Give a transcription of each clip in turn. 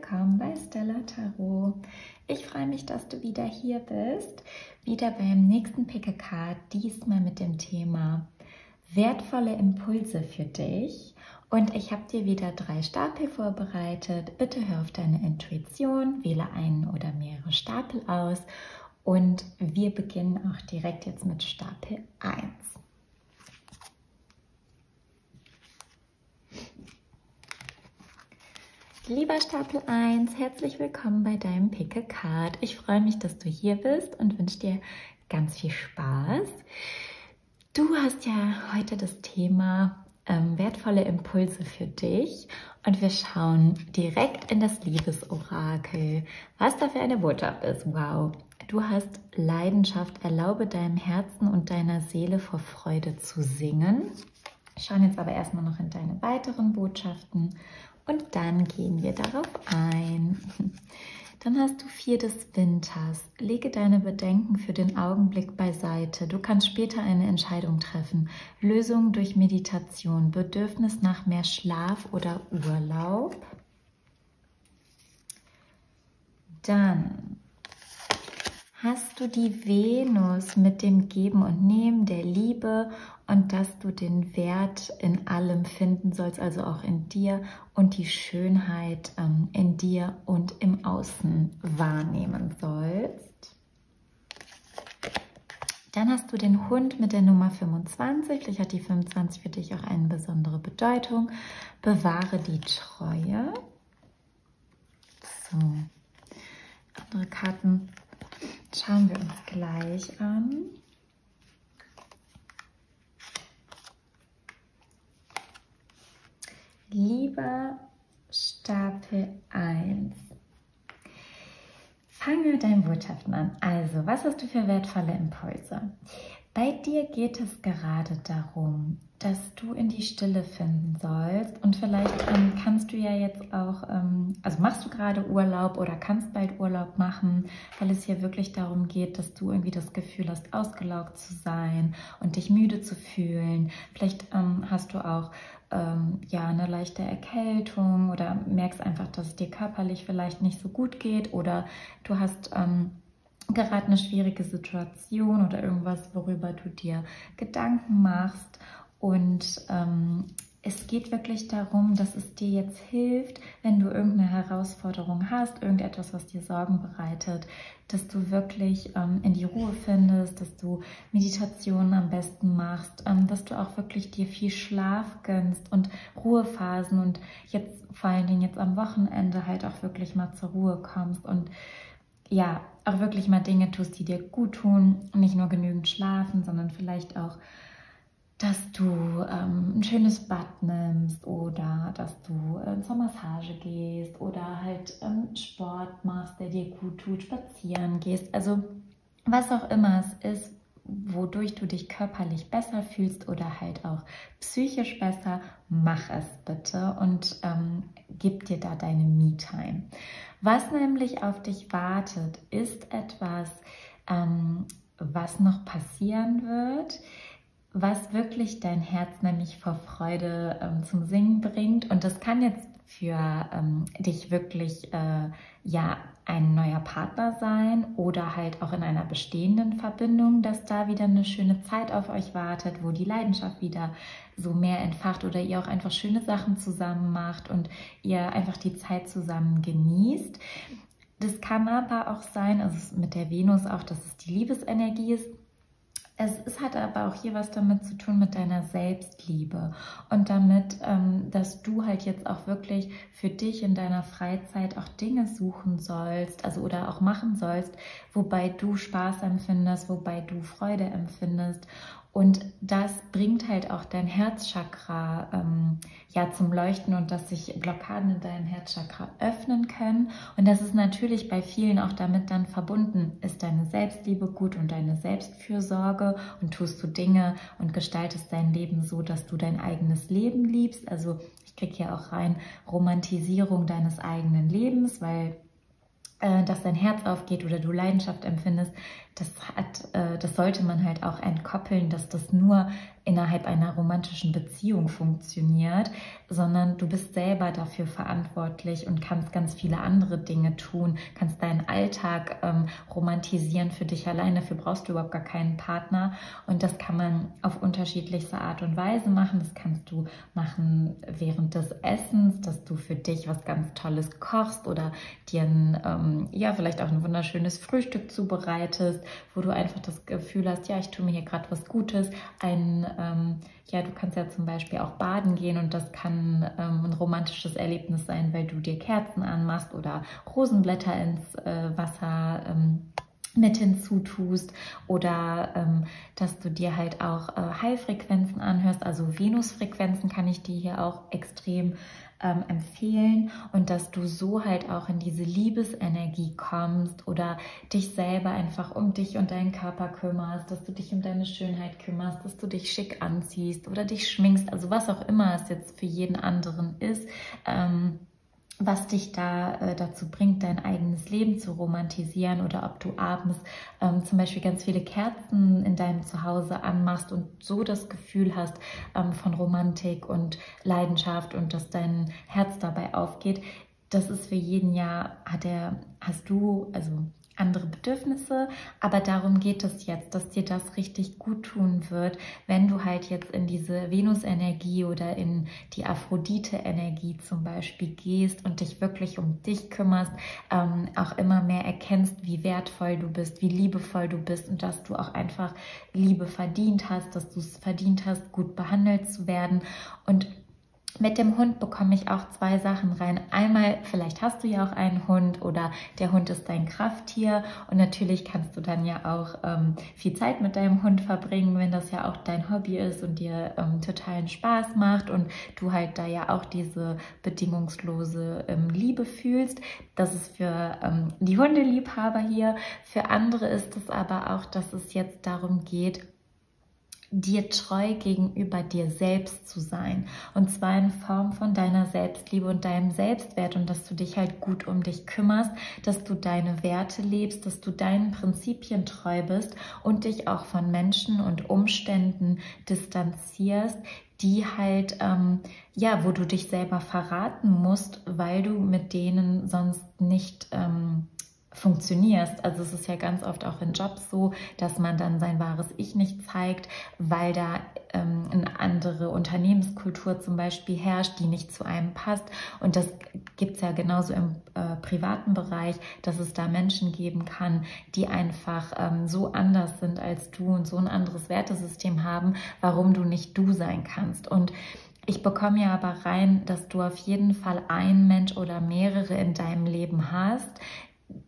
willkommen bei Stella Tarot. Ich freue mich, dass du wieder hier bist, wieder beim nächsten PKK, diesmal mit dem Thema wertvolle Impulse für dich. Und ich habe dir wieder drei Stapel vorbereitet. Bitte hör auf deine Intuition, wähle einen oder mehrere Stapel aus und wir beginnen auch direkt jetzt mit Stapel 1. Lieber Stapel 1, herzlich willkommen bei deinem Pick a Card. Ich freue mich, dass du hier bist und wünsche dir ganz viel Spaß. Du hast ja heute das Thema ähm, wertvolle Impulse für dich und wir schauen direkt in das Liebesorakel, was da für eine Botschaft ist. Wow, du hast Leidenschaft, erlaube deinem Herzen und deiner Seele vor Freude zu singen. Schauen jetzt aber erstmal noch in deine weiteren Botschaften und dann gehen wir darauf ein. Dann hast du vier des Winters. Lege deine Bedenken für den Augenblick beiseite. Du kannst später eine Entscheidung treffen. Lösung durch Meditation, Bedürfnis nach mehr Schlaf oder Urlaub. Dann hast du die Venus mit dem Geben und Nehmen der Liebe und dass du den Wert in allem finden sollst, also auch in dir und die Schönheit ähm, in dir und im Außen wahrnehmen sollst. Dann hast du den Hund mit der Nummer 25. Vielleicht hat die 25 für dich auch eine besondere Bedeutung. Bewahre die Treue. So, andere Karten schauen wir uns gleich an. Lieber Stapel 1. Fange deine Botschaften an. Also, was hast du für wertvolle Impulse? Bei dir geht es gerade darum, dass du in die Stille finden sollst und vielleicht ähm, kannst du ja jetzt auch, ähm, also machst du gerade Urlaub oder kannst bald Urlaub machen, weil es hier wirklich darum geht, dass du irgendwie das Gefühl hast, ausgelaugt zu sein und dich müde zu fühlen. Vielleicht ähm, hast du auch ähm, ja eine leichte Erkältung oder merkst einfach, dass es dir körperlich vielleicht nicht so gut geht oder du hast ähm, gerade eine schwierige Situation oder irgendwas, worüber du dir Gedanken machst. Und ähm, es geht wirklich darum, dass es dir jetzt hilft, wenn du irgendeine Herausforderung hast, irgendetwas, was dir Sorgen bereitet, dass du wirklich ähm, in die Ruhe findest, dass du Meditationen am besten machst, ähm, dass du auch wirklich dir viel Schlaf gönnst und Ruhephasen und jetzt vor allen Dingen jetzt am Wochenende halt auch wirklich mal zur Ruhe kommst. Und ja, auch wirklich mal Dinge tust, die dir gut tun, nicht nur genügend schlafen, sondern vielleicht auch dass du ähm, ein schönes Bad nimmst oder dass du äh, zur Massage gehst oder halt ähm, Sport machst, der dir gut tut, spazieren gehst. Also was auch immer es ist, wodurch du dich körperlich besser fühlst oder halt auch psychisch besser, mach es bitte und ähm, gib dir da deine Me-Time. Was nämlich auf dich wartet, ist etwas, ähm, was noch passieren wird was wirklich dein Herz nämlich vor Freude ähm, zum Singen bringt. Und das kann jetzt für ähm, dich wirklich äh, ja ein neuer Partner sein oder halt auch in einer bestehenden Verbindung, dass da wieder eine schöne Zeit auf euch wartet, wo die Leidenschaft wieder so mehr entfacht oder ihr auch einfach schöne Sachen zusammen macht und ihr einfach die Zeit zusammen genießt. Das kann aber auch sein, also mit der Venus auch, dass es die Liebesenergie ist, es, es, hat aber auch hier was damit zu tun mit deiner Selbstliebe und damit, ähm, dass du halt jetzt auch wirklich für dich in deiner Freizeit auch Dinge suchen sollst, also oder auch machen sollst, wobei du Spaß empfindest, wobei du Freude empfindest und das bringt halt auch dein Herzchakra ähm, ja zum Leuchten und dass sich Blockaden in deinem Herzchakra öffnen können. Und das ist natürlich bei vielen auch damit dann verbunden. Ist deine Selbstliebe gut und deine Selbstfürsorge und tust du Dinge und gestaltest dein Leben so, dass du dein eigenes Leben liebst. Also ich kriege hier auch rein Romantisierung deines eigenen Lebens, weil äh, dass dein Herz aufgeht oder du Leidenschaft empfindest, das hat, äh, das sollte man halt auch entkoppeln, dass das nur innerhalb einer romantischen Beziehung funktioniert, sondern du bist selber dafür verantwortlich und kannst ganz viele andere Dinge tun, kannst deinen Alltag ähm, romantisieren für dich allein. Dafür brauchst du überhaupt gar keinen Partner und das kann man auf unterschiedlichste Art und Weise machen. Das kannst du machen während des Essens, dass du für dich was ganz Tolles kochst oder dir ein, ähm, ja vielleicht auch ein wunderschönes Frühstück zubereitest, wo du einfach das Gefühl hast, ja ich tue mir hier gerade was Gutes, ein ähm, ja, du kannst ja zum Beispiel auch baden gehen und das kann ähm, ein romantisches Erlebnis sein, weil du dir Kerzen anmachst oder Rosenblätter ins äh, Wasser ähm, mit hinzutust oder ähm, dass du dir halt auch äh, High-Frequenzen anhörst, also Venus-Frequenzen kann ich dir hier auch extrem ähm, empfehlen und dass du so halt auch in diese Liebesenergie kommst oder dich selber einfach um dich und deinen Körper kümmerst, dass du dich um deine Schönheit kümmerst, dass du dich schick anziehst oder dich schminkst, also was auch immer es jetzt für jeden anderen ist. Ähm, was dich da äh, dazu bringt, dein eigenes Leben zu romantisieren oder ob du abends ähm, zum Beispiel ganz viele Kerzen in deinem Zuhause anmachst und so das Gefühl hast ähm, von Romantik und Leidenschaft und dass dein Herz dabei aufgeht. Das ist für jeden Jahr, hat er, hast du, also andere Bedürfnisse, aber darum geht es jetzt, dass dir das richtig gut tun wird, wenn du halt jetzt in diese Venus-Energie oder in die Aphrodite-Energie zum Beispiel gehst und dich wirklich um dich kümmerst, ähm, auch immer mehr erkennst, wie wertvoll du bist, wie liebevoll du bist und dass du auch einfach Liebe verdient hast, dass du es verdient hast, gut behandelt zu werden. Und mit dem Hund bekomme ich auch zwei Sachen rein. Einmal, vielleicht hast du ja auch einen Hund oder der Hund ist dein Krafttier und natürlich kannst du dann ja auch ähm, viel Zeit mit deinem Hund verbringen, wenn das ja auch dein Hobby ist und dir ähm, totalen Spaß macht und du halt da ja auch diese bedingungslose ähm, Liebe fühlst. Das ist für ähm, die Hundeliebhaber hier. Für andere ist es aber auch, dass es jetzt darum geht, dir treu gegenüber dir selbst zu sein. Und zwar in Form von deiner Selbstliebe und deinem Selbstwert und dass du dich halt gut um dich kümmerst, dass du deine Werte lebst, dass du deinen Prinzipien treu bist und dich auch von Menschen und Umständen distanzierst, die halt, ähm, ja, wo du dich selber verraten musst, weil du mit denen sonst nicht ähm, funktionierst. Also es ist ja ganz oft auch in Jobs so, dass man dann sein wahres Ich nicht zeigt, weil da ähm, eine andere Unternehmenskultur zum Beispiel herrscht, die nicht zu einem passt. Und das gibt es ja genauso im äh, privaten Bereich, dass es da Menschen geben kann, die einfach ähm, so anders sind als du und so ein anderes Wertesystem haben, warum du nicht du sein kannst. Und ich bekomme ja aber rein, dass du auf jeden Fall einen Mensch oder mehrere in deinem Leben hast,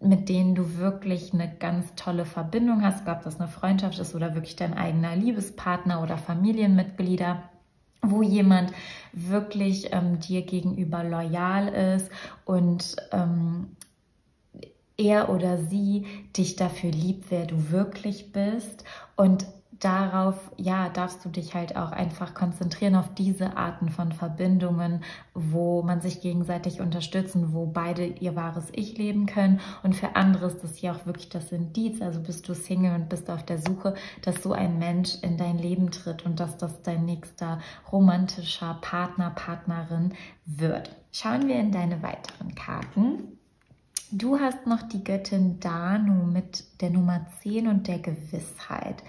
mit denen du wirklich eine ganz tolle Verbindung hast, ob das eine Freundschaft ist oder wirklich dein eigener Liebespartner oder Familienmitglieder wo jemand wirklich ähm, dir gegenüber loyal ist und ähm, er oder sie dich dafür liebt, wer du wirklich bist und darauf, ja, darfst du dich halt auch einfach konzentrieren auf diese Arten von Verbindungen, wo man sich gegenseitig unterstützen, wo beide ihr wahres Ich leben können. Und für andere ist das hier auch wirklich das Indiz. Also bist du Single und bist auf der Suche, dass so ein Mensch in dein Leben tritt und dass das dein nächster romantischer Partner, Partnerin wird. Schauen wir in deine weiteren Karten. Du hast noch die Göttin Danu mit der Nummer 10 und der Gewissheit.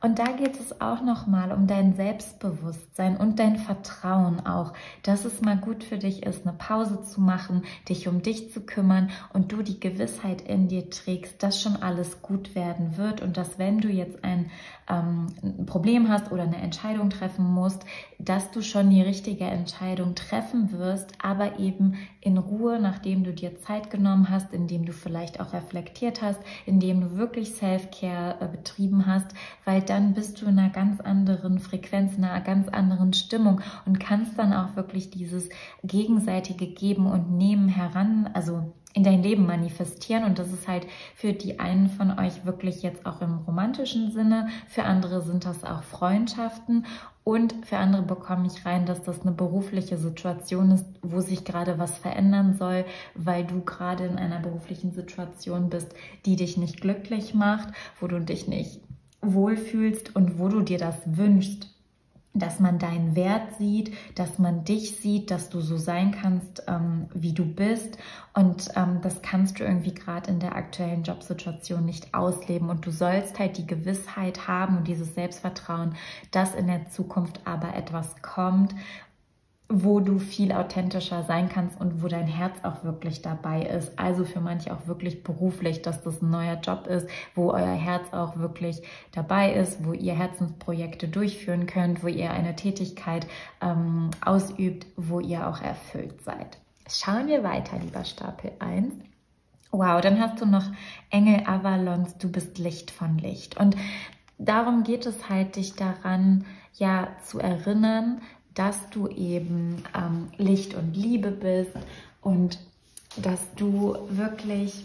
Und da geht es auch nochmal um dein Selbstbewusstsein und dein Vertrauen auch, dass es mal gut für dich ist, eine Pause zu machen, dich um dich zu kümmern und du die Gewissheit in dir trägst, dass schon alles gut werden wird und dass wenn du jetzt ein, ähm, ein Problem hast oder eine Entscheidung treffen musst, dass du schon die richtige Entscheidung treffen wirst, aber eben in Ruhe, nachdem du dir Zeit genommen hast, indem du vielleicht auch reflektiert hast, indem du wirklich Self-Care äh, betrieben hast, weil dann bist du in einer ganz anderen Frequenz, in einer ganz anderen Stimmung und kannst dann auch wirklich dieses gegenseitige Geben und Nehmen heran, also in dein Leben manifestieren. Und das ist halt für die einen von euch wirklich jetzt auch im romantischen Sinne. Für andere sind das auch Freundschaften. Und für andere bekomme ich rein, dass das eine berufliche Situation ist, wo sich gerade was verändern soll, weil du gerade in einer beruflichen Situation bist, die dich nicht glücklich macht, wo du dich nicht wohlfühlst und wo du dir das wünschst dass man deinen Wert sieht, dass man dich sieht, dass du so sein kannst, ähm, wie du bist. Und ähm, das kannst du irgendwie gerade in der aktuellen Jobsituation nicht ausleben. Und du sollst halt die Gewissheit haben und dieses Selbstvertrauen, dass in der Zukunft aber etwas kommt, wo du viel authentischer sein kannst und wo dein Herz auch wirklich dabei ist. Also für manche auch wirklich beruflich, dass das ein neuer Job ist, wo euer Herz auch wirklich dabei ist, wo ihr Herzensprojekte durchführen könnt, wo ihr eine Tätigkeit ähm, ausübt, wo ihr auch erfüllt seid. Schauen wir weiter, lieber Stapel 1. Wow, dann hast du noch Engel Avalons, du bist Licht von Licht. Und darum geht es halt, dich daran ja zu erinnern, dass du eben ähm, Licht und Liebe bist und dass du wirklich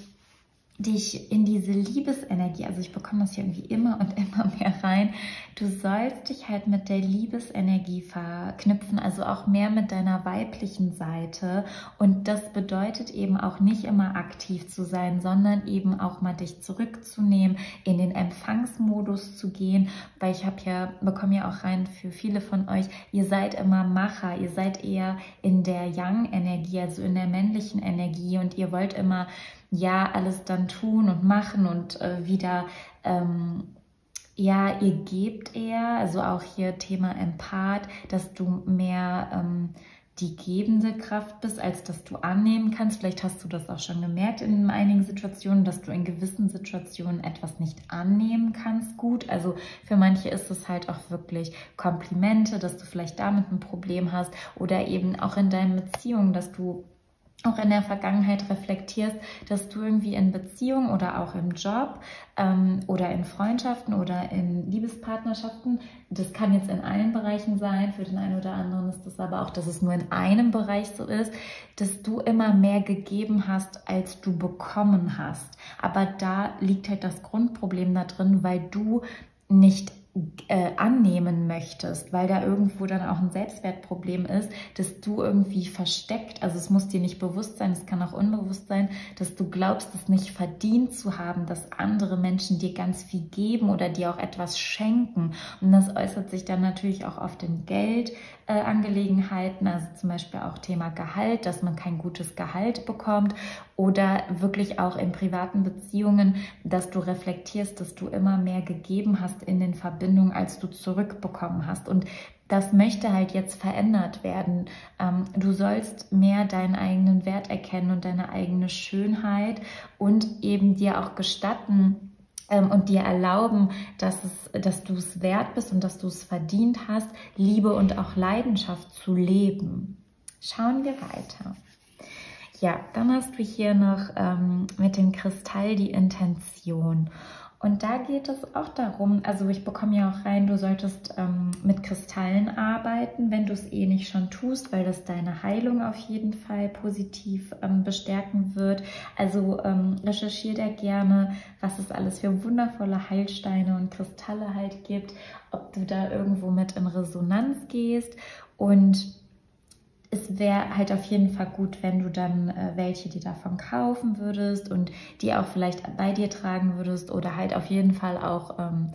dich in diese Liebesenergie, also ich bekomme das hier irgendwie immer und immer mehr rein, du sollst dich halt mit der Liebesenergie verknüpfen, also auch mehr mit deiner weiblichen Seite. Und das bedeutet eben auch nicht immer aktiv zu sein, sondern eben auch mal dich zurückzunehmen, in den Empfangsmodus zu gehen, weil ich habe ja, bekomme ja auch rein für viele von euch, ihr seid immer Macher, ihr seid eher in der Yang-Energie, also in der männlichen Energie. Und ihr wollt immer ja alles dann tun und machen und äh, wieder, ähm, ja, ihr gebt eher, also auch hier Thema Empath, dass du mehr ähm, die gebende Kraft bist, als dass du annehmen kannst. Vielleicht hast du das auch schon gemerkt in einigen Situationen, dass du in gewissen Situationen etwas nicht annehmen kannst gut. Also für manche ist es halt auch wirklich Komplimente, dass du vielleicht damit ein Problem hast oder eben auch in deinen Beziehungen, dass du auch in der Vergangenheit reflektierst, dass du irgendwie in Beziehung oder auch im Job ähm, oder in Freundschaften oder in Liebespartnerschaften, das kann jetzt in allen Bereichen sein, für den einen oder anderen ist das aber auch, dass es nur in einem Bereich so ist, dass du immer mehr gegeben hast, als du bekommen hast. Aber da liegt halt das Grundproblem da drin, weil du nicht äh, annehmen möchtest, weil da irgendwo dann auch ein Selbstwertproblem ist, dass du irgendwie versteckt, also es muss dir nicht bewusst sein, es kann auch unbewusst sein, dass du glaubst, es nicht verdient zu haben, dass andere Menschen dir ganz viel geben oder dir auch etwas schenken. Und das äußert sich dann natürlich auch oft in Geldangelegenheiten, äh, also zum Beispiel auch Thema Gehalt, dass man kein gutes Gehalt bekommt oder wirklich auch in privaten Beziehungen, dass du reflektierst, dass du immer mehr gegeben hast in den Verbindungen Verbindung, als du zurückbekommen hast. Und das möchte halt jetzt verändert werden. Ähm, du sollst mehr deinen eigenen Wert erkennen und deine eigene Schönheit und eben dir auch gestatten, ähm, und dir erlauben, dass, es, dass du es wert bist und dass du es verdient hast, Liebe und auch Leidenschaft zu leben. Schauen wir weiter. Ja, dann hast du hier noch ähm, mit dem Kristall die Intention. Und da geht es auch darum, also ich bekomme ja auch rein, du solltest ähm, mit Kristallen arbeiten, wenn du es eh nicht schon tust, weil das deine Heilung auf jeden Fall positiv ähm, bestärken wird. Also ähm, recherchier da gerne, was es alles für wundervolle Heilsteine und Kristalle halt gibt, ob du da irgendwo mit in Resonanz gehst und es wäre halt auf jeden Fall gut, wenn du dann äh, welche dir davon kaufen würdest und die auch vielleicht bei dir tragen würdest oder halt auf jeden Fall auch ähm,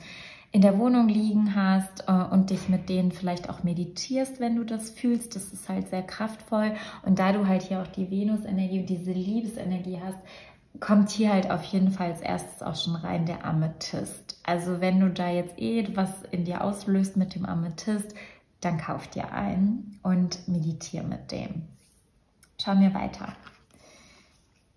in der Wohnung liegen hast äh, und dich mit denen vielleicht auch meditierst, wenn du das fühlst. Das ist halt sehr kraftvoll. Und da du halt hier auch die Venus-Energie und diese Liebesenergie hast, kommt hier halt auf jeden Fall als erstes auch schon rein der Amethyst. Also wenn du da jetzt eh was in dir auslöst mit dem Amethyst, dann kauf dir einen und meditiere mit dem. Schauen wir weiter.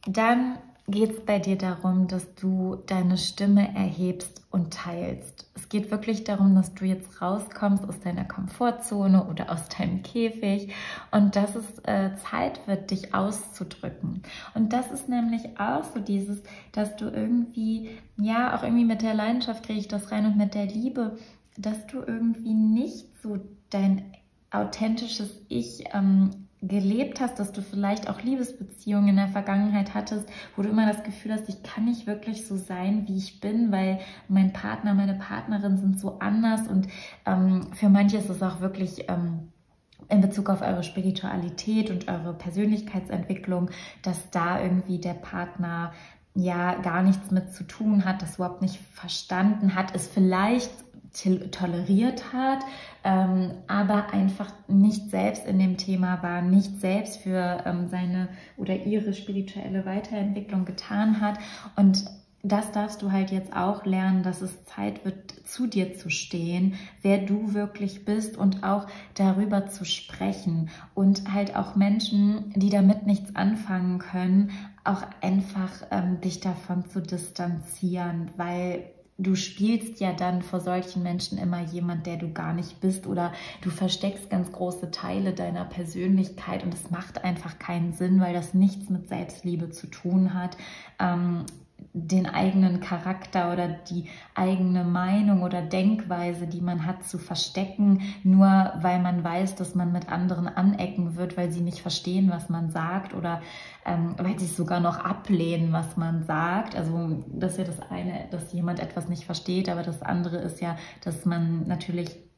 Dann geht es bei dir darum, dass du deine Stimme erhebst und teilst. Es geht wirklich darum, dass du jetzt rauskommst aus deiner Komfortzone oder aus deinem Käfig und dass es äh, Zeit wird, dich auszudrücken. Und das ist nämlich auch so dieses, dass du irgendwie, ja, auch irgendwie mit der Leidenschaft kriege ich das rein und mit der Liebe, dass du irgendwie nicht so dein authentisches Ich ähm, gelebt hast, dass du vielleicht auch Liebesbeziehungen in der Vergangenheit hattest, wo du immer das Gefühl hast, ich kann nicht wirklich so sein, wie ich bin, weil mein Partner, meine Partnerin sind so anders und ähm, für manche ist es auch wirklich ähm, in Bezug auf eure Spiritualität und eure Persönlichkeitsentwicklung, dass da irgendwie der Partner ja gar nichts mit zu tun hat, das überhaupt nicht verstanden hat, es vielleicht toleriert hat, ähm, aber einfach nicht selbst in dem Thema war, nicht selbst für ähm, seine oder ihre spirituelle Weiterentwicklung getan hat. Und das darfst du halt jetzt auch lernen, dass es Zeit wird, zu dir zu stehen, wer du wirklich bist und auch darüber zu sprechen und halt auch Menschen, die damit nichts anfangen können, auch einfach ähm, dich davon zu distanzieren, weil du spielst ja dann vor solchen Menschen immer jemand, der du gar nicht bist oder du versteckst ganz große Teile deiner Persönlichkeit und es macht einfach keinen Sinn, weil das nichts mit Selbstliebe zu tun hat. Ähm, den eigenen Charakter oder die eigene Meinung oder Denkweise, die man hat, zu verstecken, nur weil man weiß, dass man mit anderen anecken wird, weil sie nicht verstehen, was man sagt oder ähm, weil sie sogar noch ablehnen, was man sagt. Also das ist ja das eine, dass jemand etwas nicht versteht, aber das andere ist ja, dass man natürlich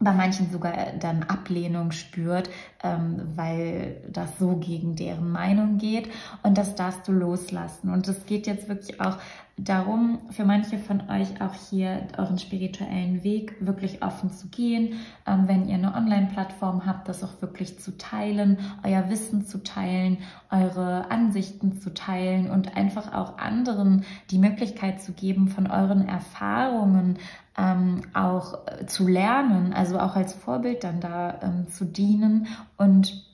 bei manchen sogar dann Ablehnung spürt, ähm, weil das so gegen deren Meinung geht. Und das darfst du loslassen. Und es geht jetzt wirklich auch darum, für manche von euch auch hier euren spirituellen Weg wirklich offen zu gehen. Ähm, wenn ihr eine Online-Plattform habt, das auch wirklich zu teilen, euer Wissen zu teilen, eure Ansichten zu teilen und einfach auch anderen die Möglichkeit zu geben, von euren Erfahrungen ähm, auch äh, zu lernen, also auch als Vorbild dann da ähm, zu dienen und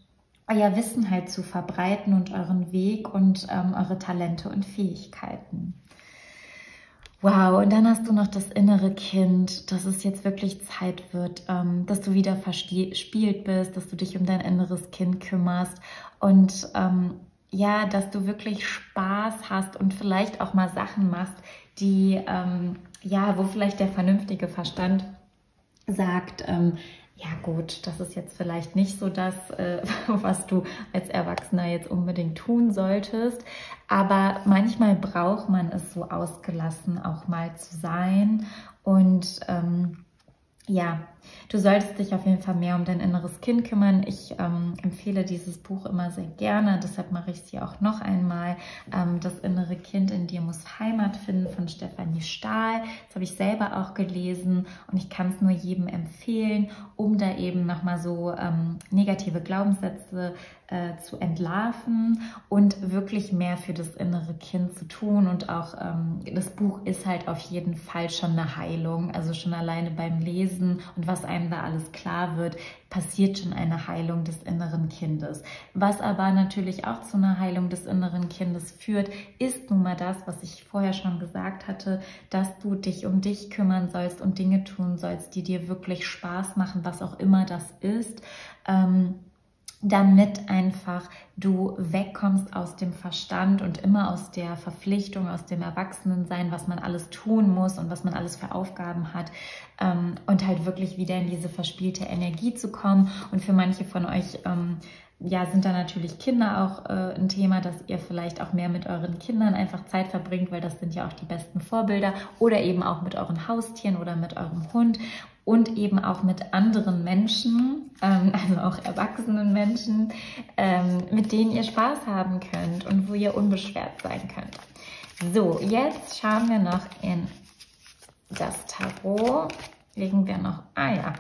euer Wissen halt zu verbreiten und euren Weg und ähm, eure Talente und Fähigkeiten. Wow, und dann hast du noch das innere Kind, dass es jetzt wirklich Zeit wird, ähm, dass du wieder verspielt bist, dass du dich um dein inneres Kind kümmerst und ähm, ja, dass du wirklich Spaß hast und vielleicht auch mal Sachen machst, die ähm, ja, wo vielleicht der vernünftige Verstand sagt, ähm, ja gut, das ist jetzt vielleicht nicht so das, äh, was du als Erwachsener jetzt unbedingt tun solltest. Aber manchmal braucht man es so ausgelassen auch mal zu sein. Und ähm, ja, du solltest dich auf jeden Fall mehr um dein inneres Kind kümmern. Ich ähm, empfehle dieses Buch immer sehr gerne, deshalb mache ich es hier auch noch einmal. Ähm, das innere Kind in dir muss Heimat finden von Stefanie Stahl. Das habe ich selber auch gelesen und ich kann es nur jedem empfehlen, um da eben nochmal so ähm, negative Glaubenssätze äh, zu entlarven und wirklich mehr für das innere Kind zu tun. Und auch ähm, das Buch ist halt auf jeden Fall schon eine Heilung. Also schon alleine beim Lesen und was einem da alles klar wird, passiert schon eine Heilung des inneren Kindes. Was aber natürlich auch zu einer Heilung des inneren Kindes führt, ist nun mal das, was ich vorher schon gesagt hatte, dass du dich um dich kümmern sollst und Dinge tun sollst, die dir wirklich Spaß machen, was auch immer das ist. Ähm, damit einfach du wegkommst aus dem Verstand und immer aus der Verpflichtung, aus dem Erwachsenensein, was man alles tun muss und was man alles für Aufgaben hat ähm, und halt wirklich wieder in diese verspielte Energie zu kommen. Und für manche von euch ähm, ja, sind da natürlich Kinder auch äh, ein Thema, dass ihr vielleicht auch mehr mit euren Kindern einfach Zeit verbringt, weil das sind ja auch die besten Vorbilder oder eben auch mit euren Haustieren oder mit eurem Hund und eben auch mit anderen Menschen, ähm, also auch erwachsenen Menschen, ähm, mit denen ihr Spaß haben könnt und wo ihr unbeschwert sein könnt. So, jetzt schauen wir noch in das Tarot. Legen wir noch, ah ja,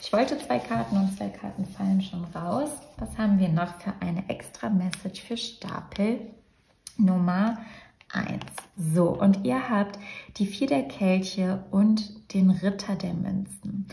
ich wollte zwei Karten und zwei Karten fallen schon raus. Was haben wir noch für eine extra Message für Stapel Nummer 1? So, und ihr habt die vier der Kelche und den Ritter der Münzen.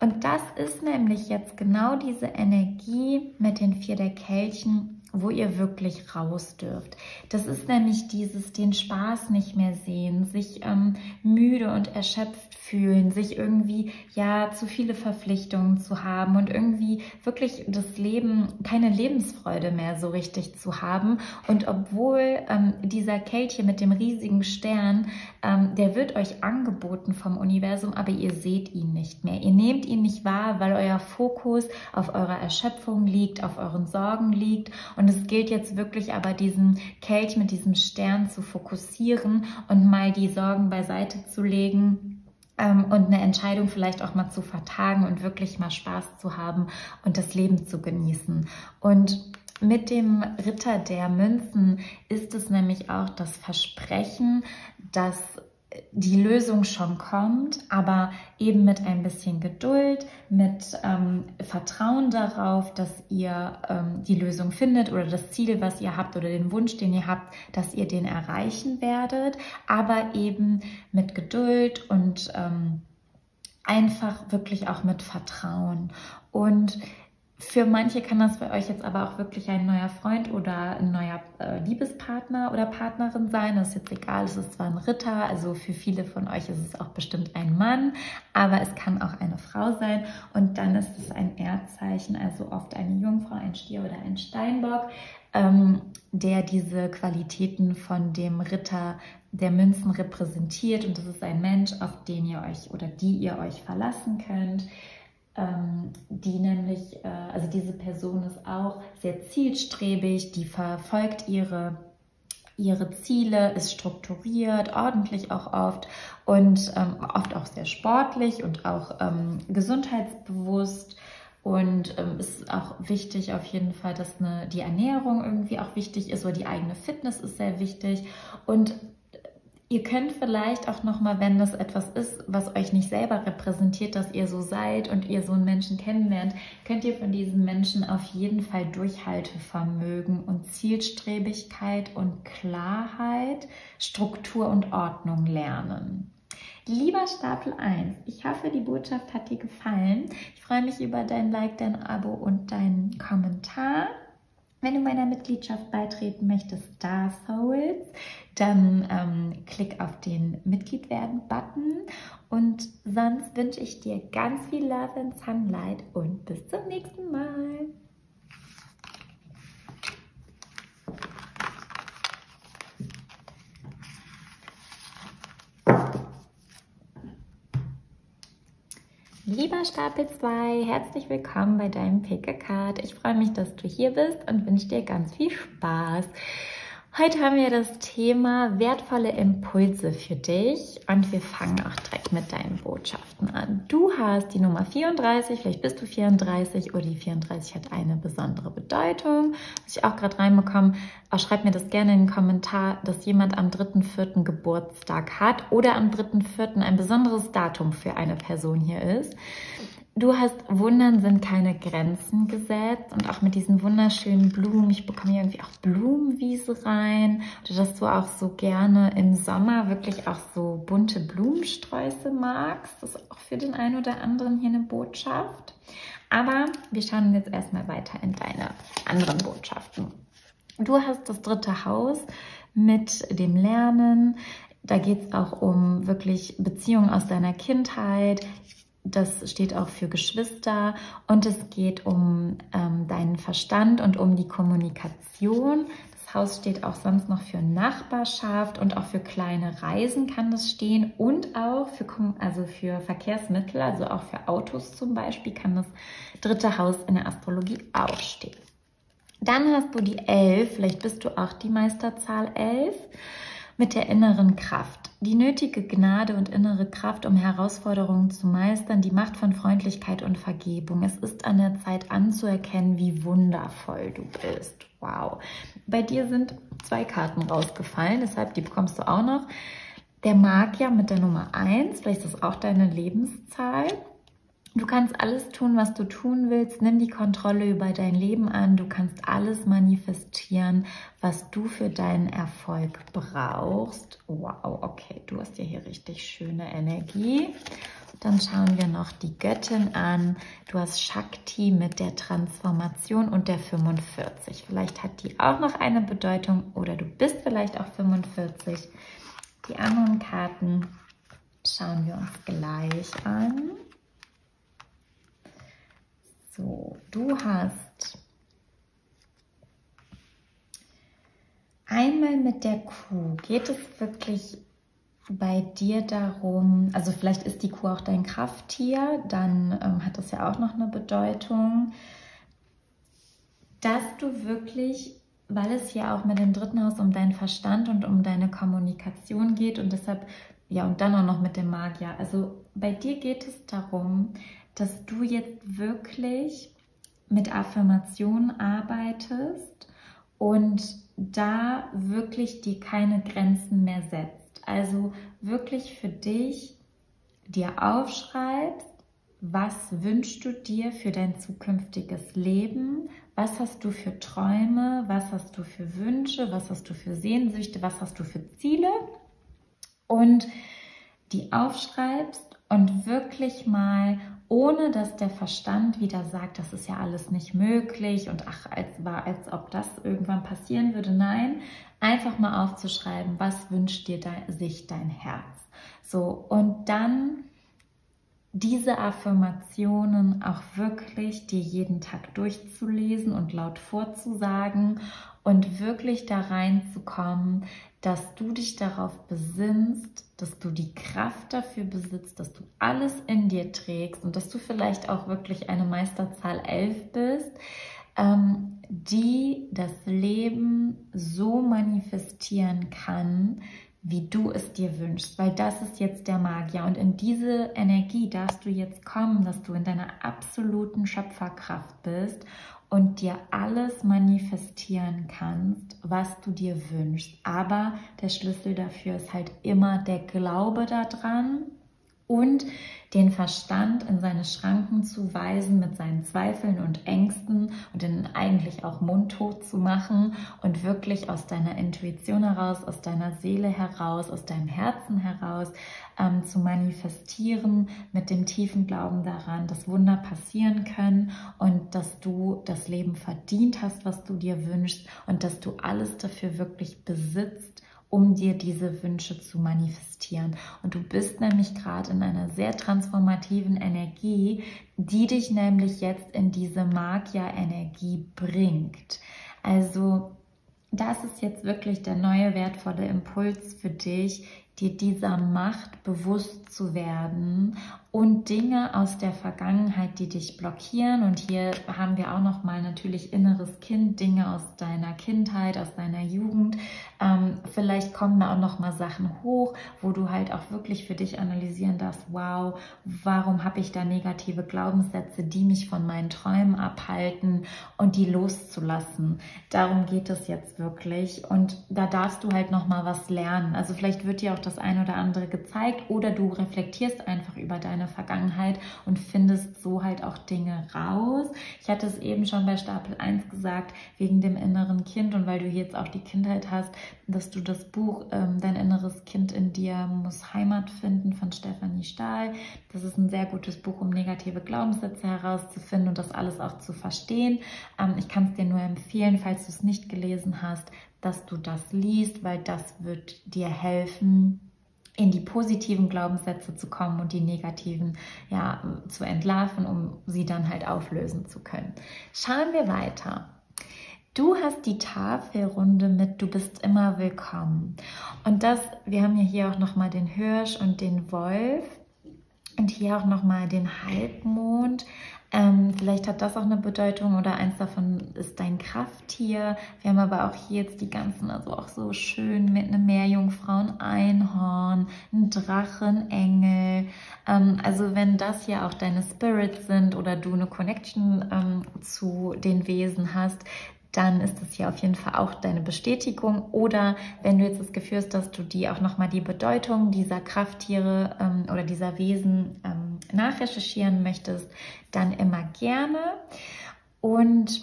Und das ist nämlich jetzt genau diese Energie mit den vier der Kelchen, wo ihr wirklich raus dürft. Das ist nämlich dieses, den Spaß nicht mehr sehen, sich ähm, müde und erschöpft fühlen, sich irgendwie ja zu viele Verpflichtungen zu haben und irgendwie wirklich das Leben, keine Lebensfreude mehr so richtig zu haben. Und obwohl ähm, dieser Kelch mit dem riesigen Stern, ähm, der wird euch angeboten vom Universum, aber ihr seht ihn nicht mehr. Ihr nehmt ihn nicht wahr, weil euer Fokus auf eurer Erschöpfung liegt, auf euren Sorgen liegt und es gilt jetzt wirklich aber diesen Kelch mit diesem Stern zu fokussieren und mal die Sorgen beiseite zu legen ähm, und eine Entscheidung vielleicht auch mal zu vertagen und wirklich mal Spaß zu haben und das Leben zu genießen. Und mit dem Ritter der Münzen ist es nämlich auch das Versprechen, dass die Lösung schon kommt, aber eben mit ein bisschen Geduld, mit ähm, Vertrauen darauf, dass ihr ähm, die Lösung findet oder das Ziel, was ihr habt oder den Wunsch, den ihr habt, dass ihr den erreichen werdet, aber eben mit Geduld und ähm, einfach wirklich auch mit Vertrauen. Und für manche kann das für euch jetzt aber auch wirklich ein neuer Freund oder ein neuer äh, Liebespartner oder Partnerin sein. Das ist jetzt egal, es ist zwar ein Ritter, also für viele von euch ist es auch bestimmt ein Mann, aber es kann auch eine Frau sein. Und dann ist es ein Erdzeichen, also oft eine Jungfrau, ein Stier oder ein Steinbock, ähm, der diese Qualitäten von dem Ritter der Münzen repräsentiert. Und das ist ein Mensch, auf den ihr euch oder die ihr euch verlassen könnt die nämlich, äh, also diese Person ist auch sehr zielstrebig, die verfolgt ihre ihre Ziele, ist strukturiert, ordentlich auch oft und ähm, oft auch sehr sportlich und auch ähm, gesundheitsbewusst. Und ähm, ist auch wichtig auf jeden Fall, dass eine, die Ernährung irgendwie auch wichtig ist oder die eigene Fitness ist sehr wichtig. Und Ihr könnt vielleicht auch nochmal, wenn das etwas ist, was euch nicht selber repräsentiert, dass ihr so seid und ihr so einen Menschen kennenlernt, könnt ihr von diesen Menschen auf jeden Fall Durchhaltevermögen und Zielstrebigkeit und Klarheit, Struktur und Ordnung lernen. Lieber Stapel 1, ich hoffe, die Botschaft hat dir gefallen. Ich freue mich über dein Like, dein Abo und deinen Kommentar. Wenn du meiner Mitgliedschaft beitreten möchtest, Star Souls, dann ähm, klick auf den Mitglied werden Button und sonst wünsche ich dir ganz viel Love and Sunlight und bis zum nächsten Mal. Lieber Stapel 2, herzlich willkommen bei deinem Pick-a-Card. Ich freue mich, dass du hier bist und wünsche dir ganz viel Spaß. Heute haben wir das Thema wertvolle Impulse für dich und wir fangen auch direkt mit deinen Botschaften an. Du hast die Nummer 34, vielleicht bist du 34 oder die 34 hat eine besondere Bedeutung. Was ich auch gerade reinbekommen, auch schreib mir das gerne in den Kommentar, dass jemand am 3.4. Geburtstag hat oder am 3.4. ein besonderes Datum für eine Person hier ist. Du hast Wundern sind keine Grenzen gesetzt und auch mit diesen wunderschönen Blumen. Ich bekomme hier irgendwie auch Blumenwiese rein. Oder dass du auch so gerne im Sommer wirklich auch so bunte Blumensträuße magst. Das ist auch für den einen oder anderen hier eine Botschaft. Aber wir schauen jetzt erstmal weiter in deine anderen Botschaften. Du hast das dritte Haus mit dem Lernen. Da geht es auch um wirklich Beziehungen aus deiner Kindheit, das steht auch für Geschwister und es geht um ähm, deinen Verstand und um die Kommunikation. Das Haus steht auch sonst noch für Nachbarschaft und auch für kleine Reisen kann das stehen und auch für, also für Verkehrsmittel, also auch für Autos zum Beispiel kann das dritte Haus in der Astrologie auch stehen. Dann hast du die Elf, vielleicht bist du auch die Meisterzahl Elf mit der inneren Kraft. Die nötige Gnade und innere Kraft, um Herausforderungen zu meistern, die Macht von Freundlichkeit und Vergebung. Es ist an der Zeit anzuerkennen, wie wundervoll du bist. Wow. Bei dir sind zwei Karten rausgefallen, deshalb die bekommst du auch noch. Der Magier mit der Nummer 1, vielleicht ist das auch deine Lebenszahl. Du kannst alles tun, was du tun willst. Nimm die Kontrolle über dein Leben an. Du kannst alles manifestieren, was du für deinen Erfolg brauchst. Wow, okay, du hast ja hier richtig schöne Energie. Dann schauen wir noch die Göttin an. Du hast Shakti mit der Transformation und der 45. Vielleicht hat die auch noch eine Bedeutung oder du bist vielleicht auch 45. Die anderen Karten schauen wir uns gleich an. So, du hast einmal mit der Kuh. Geht es wirklich bei dir darum, also vielleicht ist die Kuh auch dein Krafttier, dann ähm, hat das ja auch noch eine Bedeutung, dass du wirklich, weil es hier auch mit dem dritten Haus um deinen Verstand und um deine Kommunikation geht und deshalb, ja, und dann auch noch mit dem Magier. Also bei dir geht es darum, dass du jetzt wirklich mit Affirmationen arbeitest und da wirklich dir keine Grenzen mehr setzt. Also wirklich für dich dir aufschreibst, was wünschst du dir für dein zukünftiges Leben? Was hast du für Träume? Was hast du für Wünsche? Was hast du für Sehnsüchte? Was hast du für Ziele? Und die aufschreibst und wirklich mal, ohne dass der Verstand wieder sagt, das ist ja alles nicht möglich und ach, als war, als ob das irgendwann passieren würde. Nein, einfach mal aufzuschreiben, was wünscht dir de sich dein Herz? So, und dann diese Affirmationen auch wirklich dir jeden Tag durchzulesen und laut vorzusagen und wirklich da reinzukommen, dass du dich darauf besinnst, dass du die Kraft dafür besitzt, dass du alles in dir trägst und dass du vielleicht auch wirklich eine Meisterzahl 11 bist, ähm, die das Leben so manifestieren kann, wie du es dir wünschst, weil das ist jetzt der Magier. Und in diese Energie darfst du jetzt kommen, dass du in deiner absoluten Schöpferkraft bist und dir alles manifestieren kannst, was du dir wünschst. Aber der Schlüssel dafür ist halt immer der Glaube daran und den Verstand in seine Schranken zu weisen mit seinen Zweifeln und Ängsten und ihn eigentlich auch mundtot zu machen und wirklich aus deiner Intuition heraus, aus deiner Seele heraus, aus deinem Herzen heraus ähm, zu manifestieren mit dem tiefen Glauben daran, dass Wunder passieren können und dass du das Leben verdient hast, was du dir wünschst und dass du alles dafür wirklich besitzt um dir diese Wünsche zu manifestieren. Und du bist nämlich gerade in einer sehr transformativen Energie, die dich nämlich jetzt in diese Magia-Energie bringt. Also das ist jetzt wirklich der neue wertvolle Impuls für dich, dir dieser Macht bewusst zu werden und Dinge aus der Vergangenheit, die dich blockieren. Und hier haben wir auch noch mal natürlich inneres Kind, Dinge aus deiner Kindheit, aus deiner Jugend. Ähm, vielleicht kommen da auch noch mal Sachen hoch, wo du halt auch wirklich für dich analysieren darfst. Wow, warum habe ich da negative Glaubenssätze, die mich von meinen Träumen abhalten und die loszulassen? Darum geht es jetzt wirklich. Und da darfst du halt noch mal was lernen. Also vielleicht wird dir auch das eine oder andere gezeigt oder du reflektierst einfach über deine deine Vergangenheit und findest so halt auch Dinge raus. Ich hatte es eben schon bei Stapel 1 gesagt, wegen dem inneren Kind und weil du jetzt auch die Kindheit hast, dass du das Buch ähm, Dein inneres Kind in dir muss Heimat finden von Stefanie Stahl. Das ist ein sehr gutes Buch, um negative Glaubenssätze herauszufinden und das alles auch zu verstehen. Ähm, ich kann es dir nur empfehlen, falls du es nicht gelesen hast, dass du das liest, weil das wird dir helfen, in die positiven Glaubenssätze zu kommen und die negativen ja, zu entlarven, um sie dann halt auflösen zu können. Schauen wir weiter. Du hast die Tafelrunde mit Du bist immer willkommen. Und das, wir haben ja hier auch nochmal den Hirsch und den Wolf und hier auch nochmal den Halbmond. Ähm, vielleicht hat das auch eine Bedeutung oder eins davon ist dein Krafttier. Wir haben aber auch hier jetzt die ganzen, also auch so schön mit einem Meerjungfrau, ein Einhorn, ein Drachen, Engel. Ähm, also wenn das hier auch deine Spirits sind oder du eine Connection ähm, zu den Wesen hast, dann ist das hier auf jeden Fall auch deine Bestätigung. Oder wenn du jetzt das Gefühl hast, dass du die auch nochmal die Bedeutung dieser Krafttiere ähm, oder dieser Wesen ähm, nachrecherchieren möchtest, dann immer gerne. Und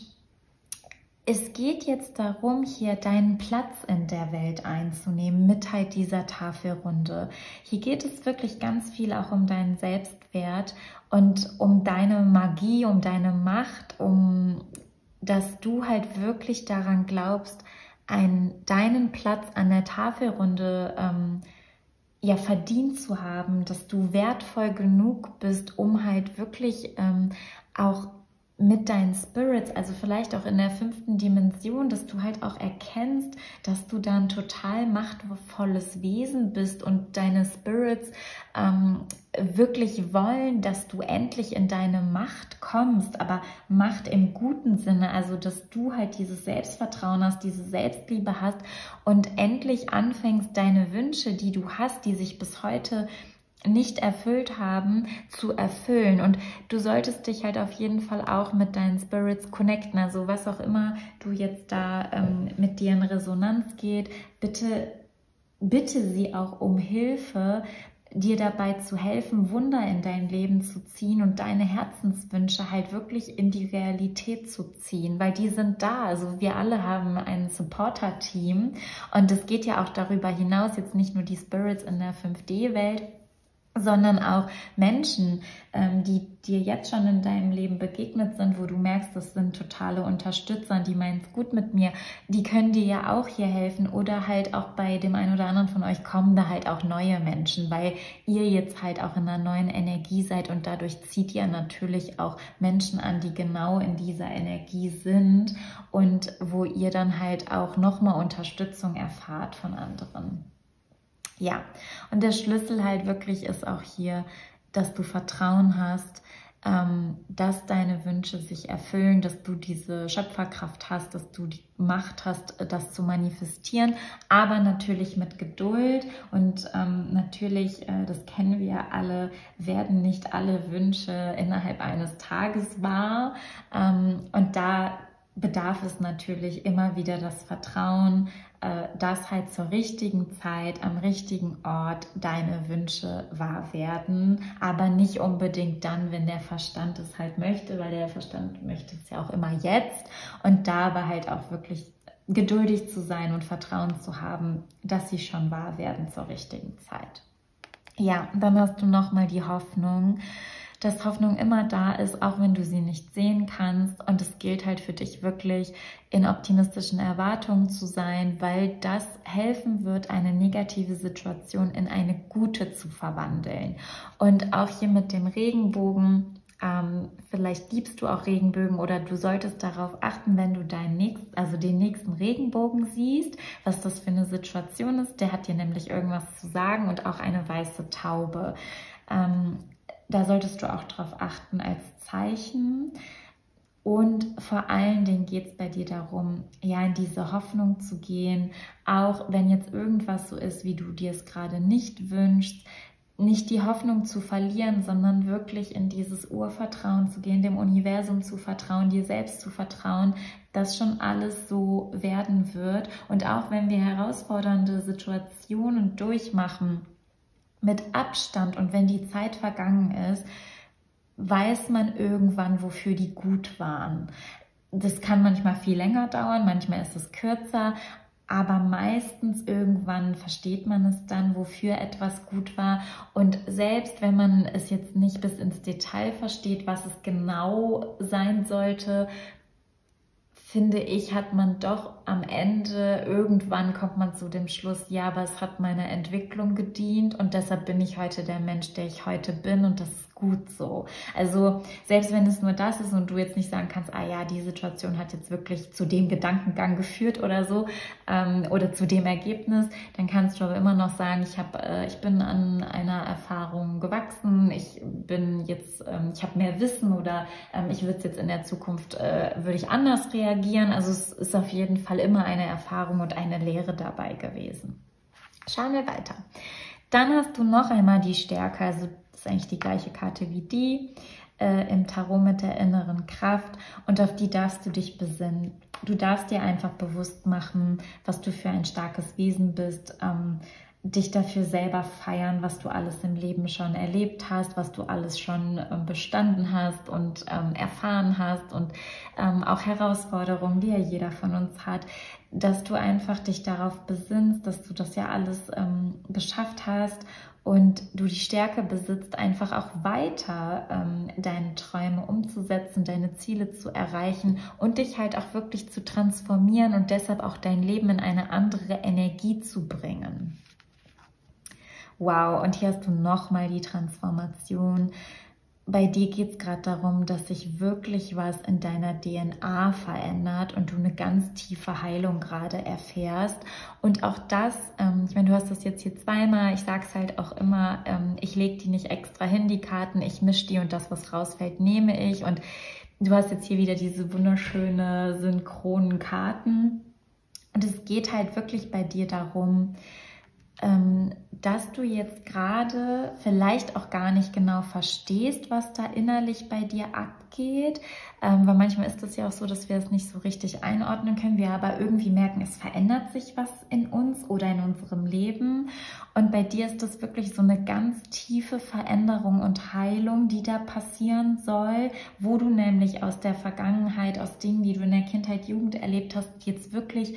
es geht jetzt darum, hier deinen Platz in der Welt einzunehmen mit halt dieser Tafelrunde. Hier geht es wirklich ganz viel auch um deinen Selbstwert und um deine Magie, um deine Macht, um dass du halt wirklich daran glaubst, einen, deinen Platz an der Tafelrunde ähm, ja verdient zu haben, dass du wertvoll genug bist, um halt wirklich ähm, auch mit deinen Spirits, also vielleicht auch in der fünften Dimension, dass du halt auch erkennst, dass du dann total machtvolles Wesen bist und deine Spirits ähm, wirklich wollen, dass du endlich in deine Macht kommst, aber Macht im guten Sinne, also dass du halt dieses Selbstvertrauen hast, diese Selbstliebe hast und endlich anfängst, deine Wünsche, die du hast, die sich bis heute nicht erfüllt haben, zu erfüllen. Und du solltest dich halt auf jeden Fall auch mit deinen Spirits connecten. Also was auch immer du jetzt da ähm, mit dir in Resonanz geht, bitte bitte sie auch um Hilfe, dir dabei zu helfen, Wunder in dein Leben zu ziehen und deine Herzenswünsche halt wirklich in die Realität zu ziehen, weil die sind da. Also wir alle haben ein Supporter-Team und es geht ja auch darüber hinaus, jetzt nicht nur die Spirits in der 5D-Welt, sondern auch Menschen, ähm, die dir jetzt schon in deinem Leben begegnet sind, wo du merkst, das sind totale Unterstützer, die meinen es gut mit mir, die können dir ja auch hier helfen oder halt auch bei dem einen oder anderen von euch kommen da halt auch neue Menschen, weil ihr jetzt halt auch in einer neuen Energie seid und dadurch zieht ihr natürlich auch Menschen an, die genau in dieser Energie sind und wo ihr dann halt auch nochmal Unterstützung erfahrt von anderen. Ja, und der Schlüssel halt wirklich ist auch hier, dass du Vertrauen hast, ähm, dass deine Wünsche sich erfüllen, dass du diese Schöpferkraft hast, dass du die Macht hast, das zu manifestieren, aber natürlich mit Geduld. Und ähm, natürlich, äh, das kennen wir alle, werden nicht alle Wünsche innerhalb eines Tages wahr. Ähm, und da bedarf es natürlich immer wieder das Vertrauen, äh, dass halt zur richtigen Zeit am richtigen Ort deine Wünsche wahr werden, aber nicht unbedingt dann, wenn der Verstand es halt möchte, weil der Verstand möchte es ja auch immer jetzt und da aber halt auch wirklich geduldig zu sein und Vertrauen zu haben, dass sie schon wahr werden zur richtigen Zeit. Ja, dann hast du noch mal die Hoffnung, dass Hoffnung immer da ist, auch wenn du sie nicht sehen kannst. Und es gilt halt für dich wirklich in optimistischen Erwartungen zu sein, weil das helfen wird, eine negative Situation in eine gute zu verwandeln. Und auch hier mit dem Regenbogen, ähm, vielleicht liebst du auch Regenbögen oder du solltest darauf achten, wenn du deinen nächsten, also den nächsten Regenbogen siehst, was das für eine Situation ist. Der hat dir nämlich irgendwas zu sagen und auch eine weiße Taube. Ähm, da solltest du auch darauf achten als Zeichen. Und vor allen Dingen geht es bei dir darum, ja, in diese Hoffnung zu gehen, auch wenn jetzt irgendwas so ist, wie du dir es gerade nicht wünschst, nicht die Hoffnung zu verlieren, sondern wirklich in dieses Urvertrauen zu gehen, dem Universum zu vertrauen, dir selbst zu vertrauen, dass schon alles so werden wird. Und auch wenn wir herausfordernde Situationen durchmachen, mit Abstand und wenn die Zeit vergangen ist, weiß man irgendwann, wofür die gut waren. Das kann manchmal viel länger dauern, manchmal ist es kürzer, aber meistens irgendwann versteht man es dann, wofür etwas gut war. Und selbst wenn man es jetzt nicht bis ins Detail versteht, was es genau sein sollte, finde ich, hat man doch am Ende, irgendwann kommt man zu dem Schluss, ja, aber es hat meiner Entwicklung gedient und deshalb bin ich heute der Mensch, der ich heute bin und das ist gut so. Also selbst wenn es nur das ist und du jetzt nicht sagen kannst, ah ja, die Situation hat jetzt wirklich zu dem Gedankengang geführt oder so ähm, oder zu dem Ergebnis, dann kannst du aber immer noch sagen, ich habe, äh, ich bin an einer Erfahrung gewachsen, ich bin jetzt, ähm, ich habe mehr Wissen oder ähm, ich würde jetzt in der Zukunft äh, würde ich anders reagieren. Also es ist auf jeden Fall immer eine Erfahrung und eine Lehre dabei gewesen. Schauen wir weiter. Dann hast du noch einmal die Stärke, also das ist eigentlich die gleiche Karte wie die äh, im Tarot mit der inneren Kraft und auf die darfst du dich besinnen. Du darfst dir einfach bewusst machen, was du für ein starkes Wesen bist, ähm, dich dafür selber feiern, was du alles im Leben schon erlebt hast, was du alles schon ähm, bestanden hast und ähm, erfahren hast und ähm, auch Herausforderungen, die ja jeder von uns hat, dass du einfach dich darauf besinnst, dass du das ja alles ähm, geschafft hast und du die Stärke besitzt, einfach auch weiter ähm, deine Träume umzusetzen, deine Ziele zu erreichen und dich halt auch wirklich zu transformieren und deshalb auch dein Leben in eine andere Energie zu bringen. Wow, und hier hast du nochmal die Transformation bei dir geht es gerade darum, dass sich wirklich was in deiner DNA verändert und du eine ganz tiefe Heilung gerade erfährst. Und auch das, ähm, ich meine, du hast das jetzt hier zweimal, ich sage es halt auch immer, ähm, ich lege die nicht extra hin, die Karten, ich mische die und das, was rausfällt, nehme ich. Und du hast jetzt hier wieder diese wunderschöne synchronen Karten. Und es geht halt wirklich bei dir darum, dass du jetzt gerade vielleicht auch gar nicht genau verstehst, was da innerlich bei dir abgeht. Ähm, weil manchmal ist es ja auch so, dass wir es nicht so richtig einordnen können, wir aber irgendwie merken, es verändert sich was in uns oder in unserem Leben. Und bei dir ist das wirklich so eine ganz tiefe Veränderung und Heilung, die da passieren soll, wo du nämlich aus der Vergangenheit, aus Dingen, die du in der Kindheit, Jugend erlebt hast, jetzt wirklich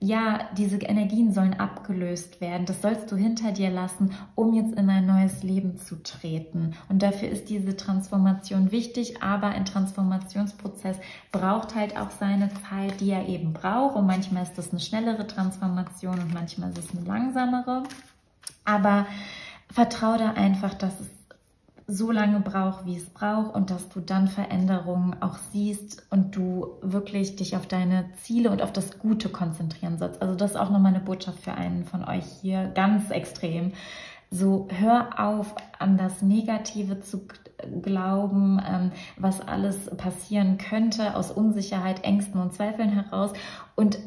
ja, diese Energien sollen abgelöst werden. Das sollst du hinter dir lassen, um jetzt in ein neues Leben zu treten. Und dafür ist diese Transformation wichtig, aber ein Transformationsprozess braucht halt auch seine Zeit, die er eben braucht. Und manchmal ist das eine schnellere Transformation und manchmal ist es eine langsamere. Aber vertraue da einfach, dass es so lange braucht, wie es braucht und dass du dann Veränderungen auch siehst und du wirklich dich auf deine Ziele und auf das Gute konzentrieren sollst. Also das ist auch nochmal eine Botschaft für einen von euch hier, ganz extrem. So hör auf, an das Negative zu glauben, ähm, was alles passieren könnte aus Unsicherheit, Ängsten und Zweifeln heraus und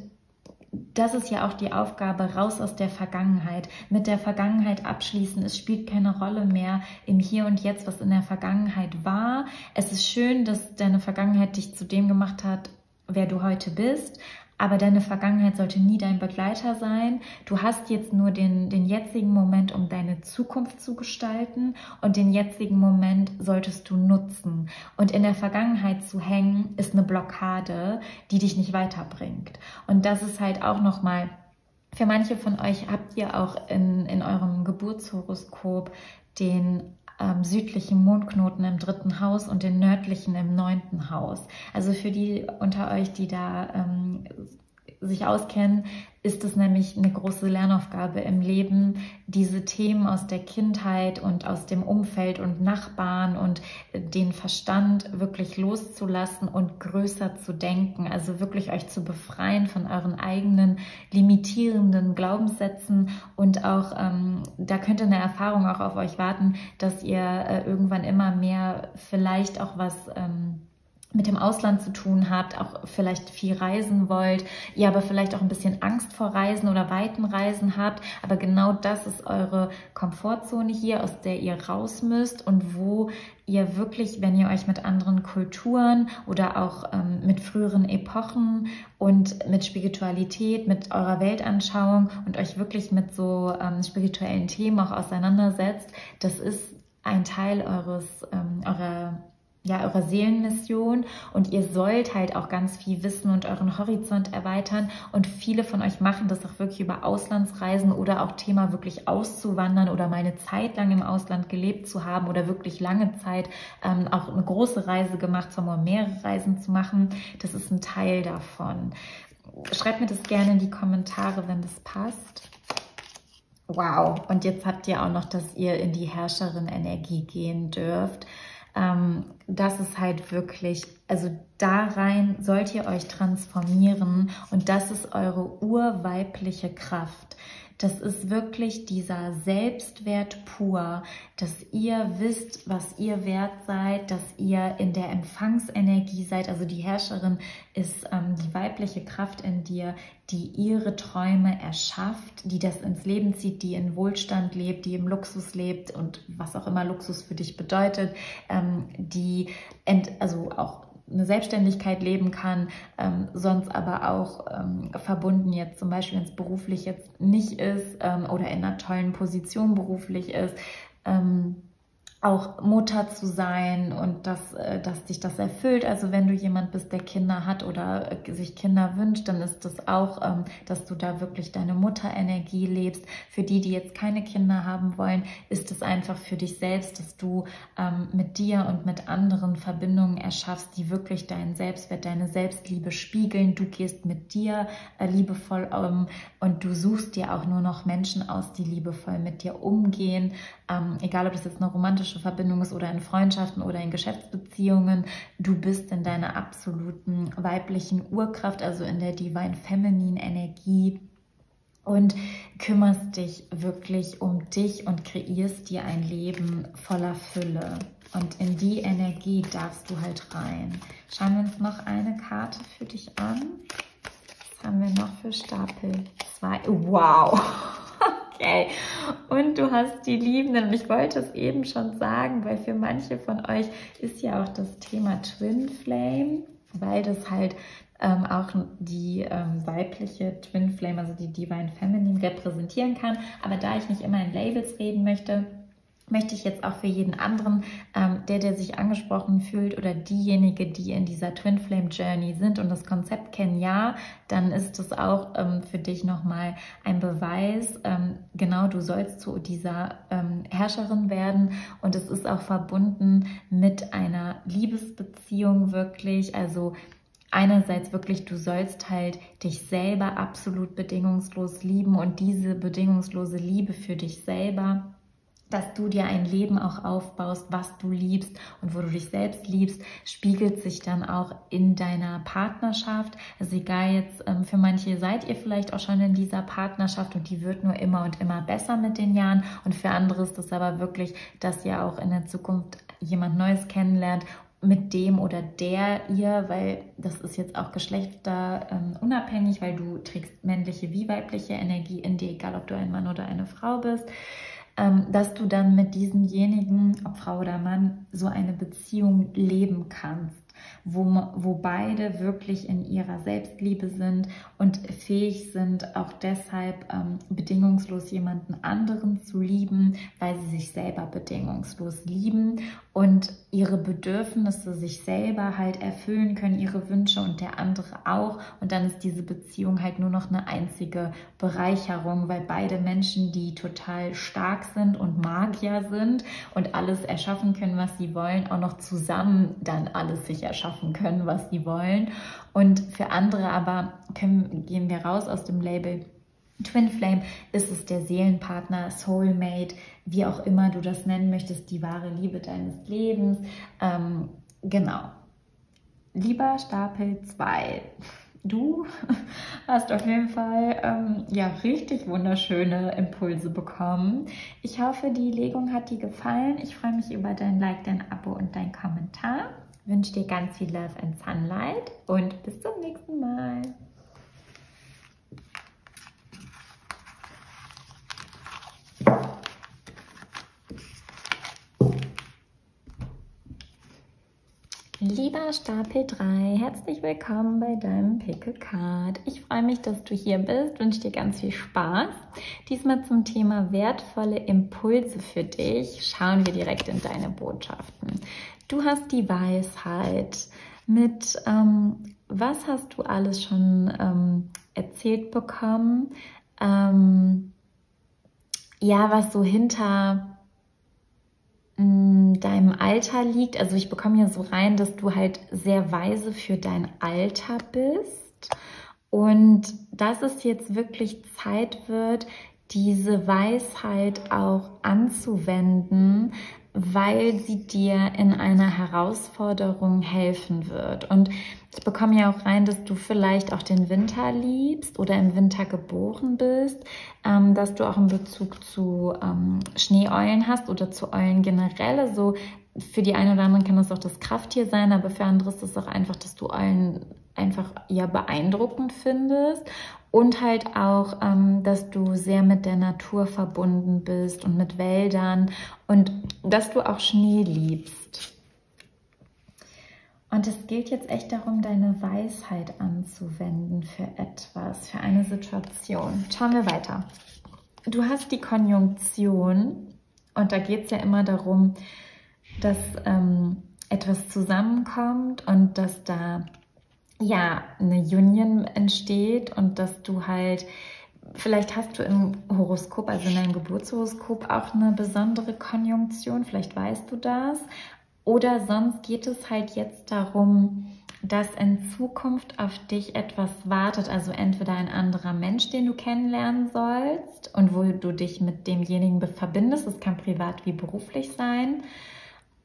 das ist ja auch die Aufgabe, raus aus der Vergangenheit, mit der Vergangenheit abschließen. Es spielt keine Rolle mehr im Hier und Jetzt, was in der Vergangenheit war. Es ist schön, dass deine Vergangenheit dich zu dem gemacht hat, wer du heute bist, aber deine Vergangenheit sollte nie dein Begleiter sein. Du hast jetzt nur den, den jetzigen Moment, um deine Zukunft zu gestalten und den jetzigen Moment solltest du nutzen. Und in der Vergangenheit zu hängen, ist eine Blockade, die dich nicht weiterbringt. Und das ist halt auch nochmal für manche von euch habt ihr auch in, in eurem Geburtshoroskop den ähm, südlichen Mondknoten im dritten Haus und den nördlichen im neunten Haus. Also für die unter euch, die da ähm, sich auskennen, ist es nämlich eine große Lernaufgabe im Leben, diese Themen aus der Kindheit und aus dem Umfeld und Nachbarn und den Verstand wirklich loszulassen und größer zu denken. Also wirklich euch zu befreien von euren eigenen limitierenden Glaubenssätzen und auch, ähm, da könnte eine Erfahrung auch auf euch warten, dass ihr äh, irgendwann immer mehr vielleicht auch was... Ähm, mit dem Ausland zu tun habt, auch vielleicht viel reisen wollt, ihr aber vielleicht auch ein bisschen Angst vor Reisen oder weiten Reisen habt, aber genau das ist eure Komfortzone hier, aus der ihr raus müsst und wo ihr wirklich, wenn ihr euch mit anderen Kulturen oder auch ähm, mit früheren Epochen und mit Spiritualität, mit eurer Weltanschauung und euch wirklich mit so ähm, spirituellen Themen auch auseinandersetzt, das ist ein Teil eures, ähm, eurer ja, eurer Seelenmission und ihr sollt halt auch ganz viel wissen und euren Horizont erweitern und viele von euch machen das auch wirklich über Auslandsreisen oder auch Thema wirklich auszuwandern oder mal eine Zeit lang im Ausland gelebt zu haben oder wirklich lange Zeit ähm, auch eine große Reise gemacht zu haben mehrere Reisen zu machen. Das ist ein Teil davon. Schreibt mir das gerne in die Kommentare, wenn das passt. Wow, und jetzt habt ihr auch noch, dass ihr in die Herrscherin-Energie gehen dürft ähm, das ist halt wirklich, also da rein sollt ihr euch transformieren und das ist eure urweibliche Kraft. Das ist wirklich dieser Selbstwert pur, dass ihr wisst, was ihr wert seid, dass ihr in der Empfangsenergie seid. Also die Herrscherin ist ähm, die weibliche Kraft in dir, die ihre Träume erschafft, die das ins Leben zieht, die in Wohlstand lebt, die im Luxus lebt und was auch immer Luxus für dich bedeutet, ähm, die also auch eine Selbstständigkeit leben kann, ähm, sonst aber auch ähm, verbunden jetzt zum Beispiel, wenn es beruflich jetzt nicht ist ähm, oder in einer tollen Position beruflich ist. Ähm, auch Mutter zu sein und dass, äh, dass dich das erfüllt. Also wenn du jemand bist, der Kinder hat oder äh, sich Kinder wünscht, dann ist das auch, ähm, dass du da wirklich deine Mutterenergie lebst. Für die, die jetzt keine Kinder haben wollen, ist es einfach für dich selbst, dass du ähm, mit dir und mit anderen Verbindungen erschaffst, die wirklich deinen Selbstwert, deine Selbstliebe spiegeln. Du gehst mit dir äh, liebevoll um und du suchst dir auch nur noch Menschen aus, die liebevoll mit dir umgehen. Ähm, egal, ob das jetzt eine romantische Verbindung ist oder in Freundschaften oder in Geschäftsbeziehungen. Du bist in deiner absoluten weiblichen Urkraft, also in der Divine Feminine Energie und kümmerst dich wirklich um dich und kreierst dir ein Leben voller Fülle. Und in die Energie darfst du halt rein. Schauen wir uns noch eine Karte für dich an. Haben wir noch für Stapel 2? Wow! Okay. Und du hast die Liebenden. Und ich wollte es eben schon sagen, weil für manche von euch ist ja auch das Thema Twin Flame, weil das halt ähm, auch die ähm, weibliche Twin Flame, also die Divine Feminine, repräsentieren kann. Aber da ich nicht immer in Labels reden möchte, möchte ich jetzt auch für jeden anderen, ähm, der, der sich angesprochen fühlt oder diejenige, die in dieser Twin Flame Journey sind und das Konzept kennen, ja, dann ist es auch ähm, für dich nochmal ein Beweis, ähm, genau, du sollst zu dieser ähm, Herrscherin werden und es ist auch verbunden mit einer Liebesbeziehung wirklich, also einerseits wirklich, du sollst halt dich selber absolut bedingungslos lieben und diese bedingungslose Liebe für dich selber dass du dir ein Leben auch aufbaust, was du liebst und wo du dich selbst liebst, spiegelt sich dann auch in deiner Partnerschaft. Also egal jetzt, ähm, für manche seid ihr vielleicht auch schon in dieser Partnerschaft und die wird nur immer und immer besser mit den Jahren und für andere ist es aber wirklich, dass ihr auch in der Zukunft jemand Neues kennenlernt mit dem oder der ihr, weil das ist jetzt auch geschlechter ähm, weil du trägst männliche wie weibliche Energie in dir, egal ob du ein Mann oder eine Frau bist. Ähm, dass du dann mit diesemjenigen, ob Frau oder Mann, so eine Beziehung leben kannst wo, wo beide wirklich in ihrer Selbstliebe sind und fähig sind, auch deshalb ähm, bedingungslos jemanden anderen zu lieben, weil sie sich selber bedingungslos lieben und ihre Bedürfnisse sich selber halt erfüllen können, ihre Wünsche und der andere auch. Und dann ist diese Beziehung halt nur noch eine einzige Bereicherung, weil beide Menschen, die total stark sind und Magier sind und alles erschaffen können, was sie wollen, auch noch zusammen dann alles sich erschaffen können, was sie wollen. Und für andere aber können, gehen wir raus aus dem Label Twin Flame ist es der Seelenpartner, Soulmate, wie auch immer du das nennen möchtest, die wahre Liebe deines Lebens. Ähm, genau. Lieber Stapel 2, du hast auf jeden Fall ähm, ja richtig wunderschöne Impulse bekommen. Ich hoffe, die Legung hat dir gefallen. Ich freue mich über dein Like, dein Abo und dein Kommentar. Wünsche dir ganz viel Love and Sunlight und bis zum nächsten Mal. Lieber Stapel 3, herzlich willkommen bei deinem Pickle Card. Ich freue mich, dass du hier bist, wünsche dir ganz viel Spaß. Diesmal zum Thema wertvolle Impulse für dich. Schauen wir direkt in deine Botschaften. Du hast die Weisheit. Mit ähm, was hast du alles schon ähm, erzählt bekommen? Ähm, ja, was so hinter deinem Alter liegt. Also ich bekomme hier so rein, dass du halt sehr weise für dein Alter bist und dass es jetzt wirklich Zeit wird, diese Weisheit auch anzuwenden, weil sie dir in einer Herausforderung helfen wird. Und ich bekomme ja auch rein, dass du vielleicht auch den Winter liebst oder im Winter geboren bist, ähm, dass du auch einen Bezug zu ähm, Schneeeulen hast oder zu Eulen generell. Also für die einen oder anderen kann das auch das Krafttier sein, aber für andere ist es auch einfach, dass du Eulen einfach ja beeindruckend findest und halt auch, ähm, dass du sehr mit der Natur verbunden bist und mit Wäldern und dass du auch Schnee liebst. Und es gilt jetzt echt darum, deine Weisheit anzuwenden für etwas, für eine Situation. Schauen wir weiter. Du hast die Konjunktion und da geht es ja immer darum, dass ähm, etwas zusammenkommt und dass da ja eine Union entsteht und dass du halt Vielleicht hast du im Horoskop, also in deinem Geburtshoroskop, auch eine besondere Konjunktion. Vielleicht weißt du das. Oder sonst geht es halt jetzt darum, dass in Zukunft auf dich etwas wartet. Also entweder ein anderer Mensch, den du kennenlernen sollst und wo du dich mit demjenigen verbindest. Es kann privat wie beruflich sein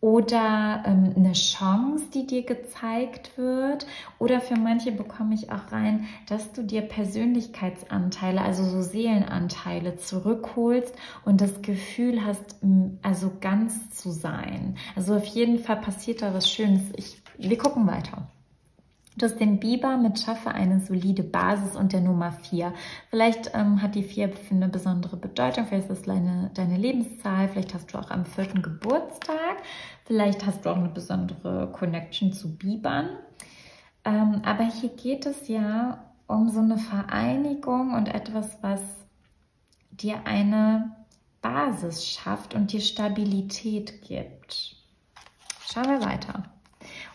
oder ähm, eine Chance, die dir gezeigt wird. Oder für manche bekomme ich auch rein, dass du dir Persönlichkeitsanteile, also so Seelenanteile zurückholst und das Gefühl hast, also ganz zu sein. Also auf jeden Fall passiert da was Schönes. Ich, wir gucken weiter. Du hast den Biber mit Schaffe eine solide Basis und der Nummer 4. Vielleicht ähm, hat die 4 für eine besondere Bedeutung, vielleicht ist das deine, deine Lebenszahl, vielleicht hast du auch am vierten Geburtstag, vielleicht hast du auch eine besondere Connection zu Bibern. Ähm, aber hier geht es ja um so eine Vereinigung und etwas, was dir eine Basis schafft und dir Stabilität gibt. Schauen wir weiter.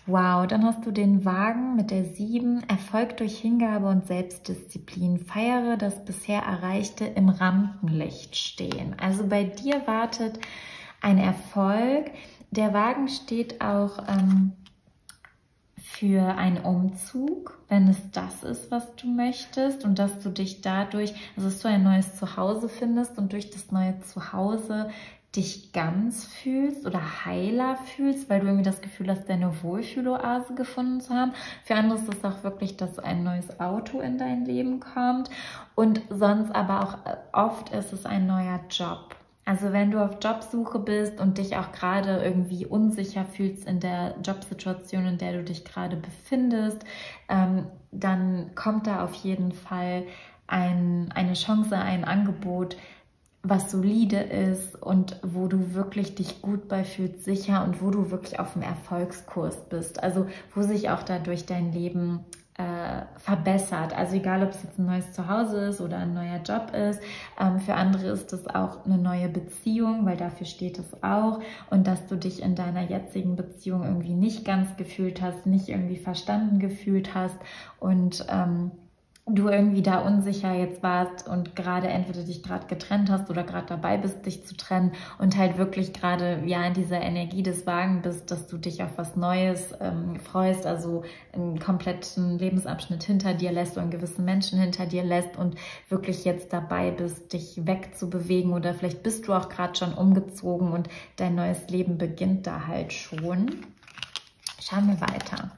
Wow, dann hast du den Wagen mit der 7, Erfolg durch Hingabe und Selbstdisziplin. Feiere das bisher Erreichte im Rampenlicht stehen. Also bei dir wartet ein Erfolg. Der Wagen steht auch ähm, für einen Umzug, wenn es das ist, was du möchtest und dass du dich dadurch, also dass du ein neues Zuhause findest und durch das neue Zuhause dich ganz fühlst oder heiler fühlst, weil du irgendwie das Gefühl hast, deine Wohlfühloase gefunden zu haben. Für andere ist es auch wirklich, dass ein neues Auto in dein Leben kommt und sonst aber auch äh, oft ist es ein neuer Job. Also wenn du auf Jobsuche bist und dich auch gerade irgendwie unsicher fühlst in der Jobsituation, in der du dich gerade befindest, ähm, dann kommt da auf jeden Fall ein, eine Chance, ein Angebot, was solide ist und wo du wirklich dich gut bei fühlst, sicher und wo du wirklich auf dem Erfolgskurs bist. Also wo sich auch dadurch dein Leben äh, verbessert. Also egal, ob es jetzt ein neues Zuhause ist oder ein neuer Job ist. Ähm, für andere ist es auch eine neue Beziehung, weil dafür steht es auch. Und dass du dich in deiner jetzigen Beziehung irgendwie nicht ganz gefühlt hast, nicht irgendwie verstanden gefühlt hast und ähm, du irgendwie da unsicher jetzt warst und gerade entweder dich gerade getrennt hast oder gerade dabei bist, dich zu trennen und halt wirklich gerade ja in dieser Energie des Wagen bist, dass du dich auf was Neues ähm, freust, also einen kompletten Lebensabschnitt hinter dir lässt oder einen gewissen Menschen hinter dir lässt und wirklich jetzt dabei bist, dich wegzubewegen oder vielleicht bist du auch gerade schon umgezogen und dein neues Leben beginnt da halt schon. Schauen wir weiter.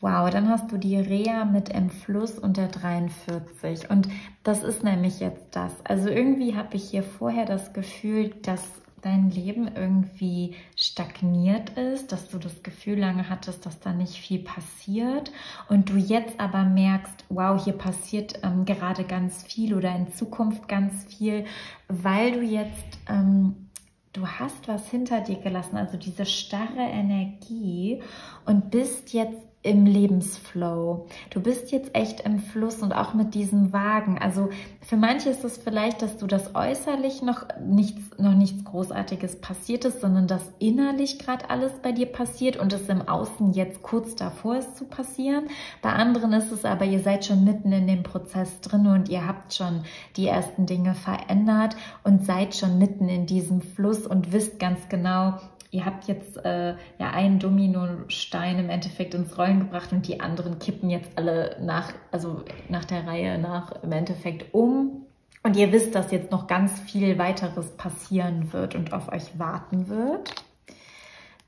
Wow, dann hast du die Rea mit im Fluss und der 43. Und das ist nämlich jetzt das. Also irgendwie habe ich hier vorher das Gefühl, dass dein Leben irgendwie stagniert ist, dass du das Gefühl lange hattest, dass da nicht viel passiert und du jetzt aber merkst, wow, hier passiert ähm, gerade ganz viel oder in Zukunft ganz viel, weil du jetzt ähm, du hast was hinter dir gelassen, also diese starre Energie und bist jetzt im Lebensflow. Du bist jetzt echt im Fluss und auch mit diesem Wagen. Also für manche ist es vielleicht, dass du das äußerlich noch nichts, noch nichts Großartiges passiert ist, sondern dass innerlich gerade alles bei dir passiert und es im Außen jetzt kurz davor ist zu passieren. Bei anderen ist es aber, ihr seid schon mitten in dem Prozess drin und ihr habt schon die ersten Dinge verändert und seid schon mitten in diesem Fluss und wisst ganz genau, ihr habt jetzt äh, ja einen Dominostein im Endeffekt ins Rollen gebracht und die anderen kippen jetzt alle nach, also nach der Reihe nach im Endeffekt um. Und ihr wisst, dass jetzt noch ganz viel weiteres passieren wird und auf euch warten wird.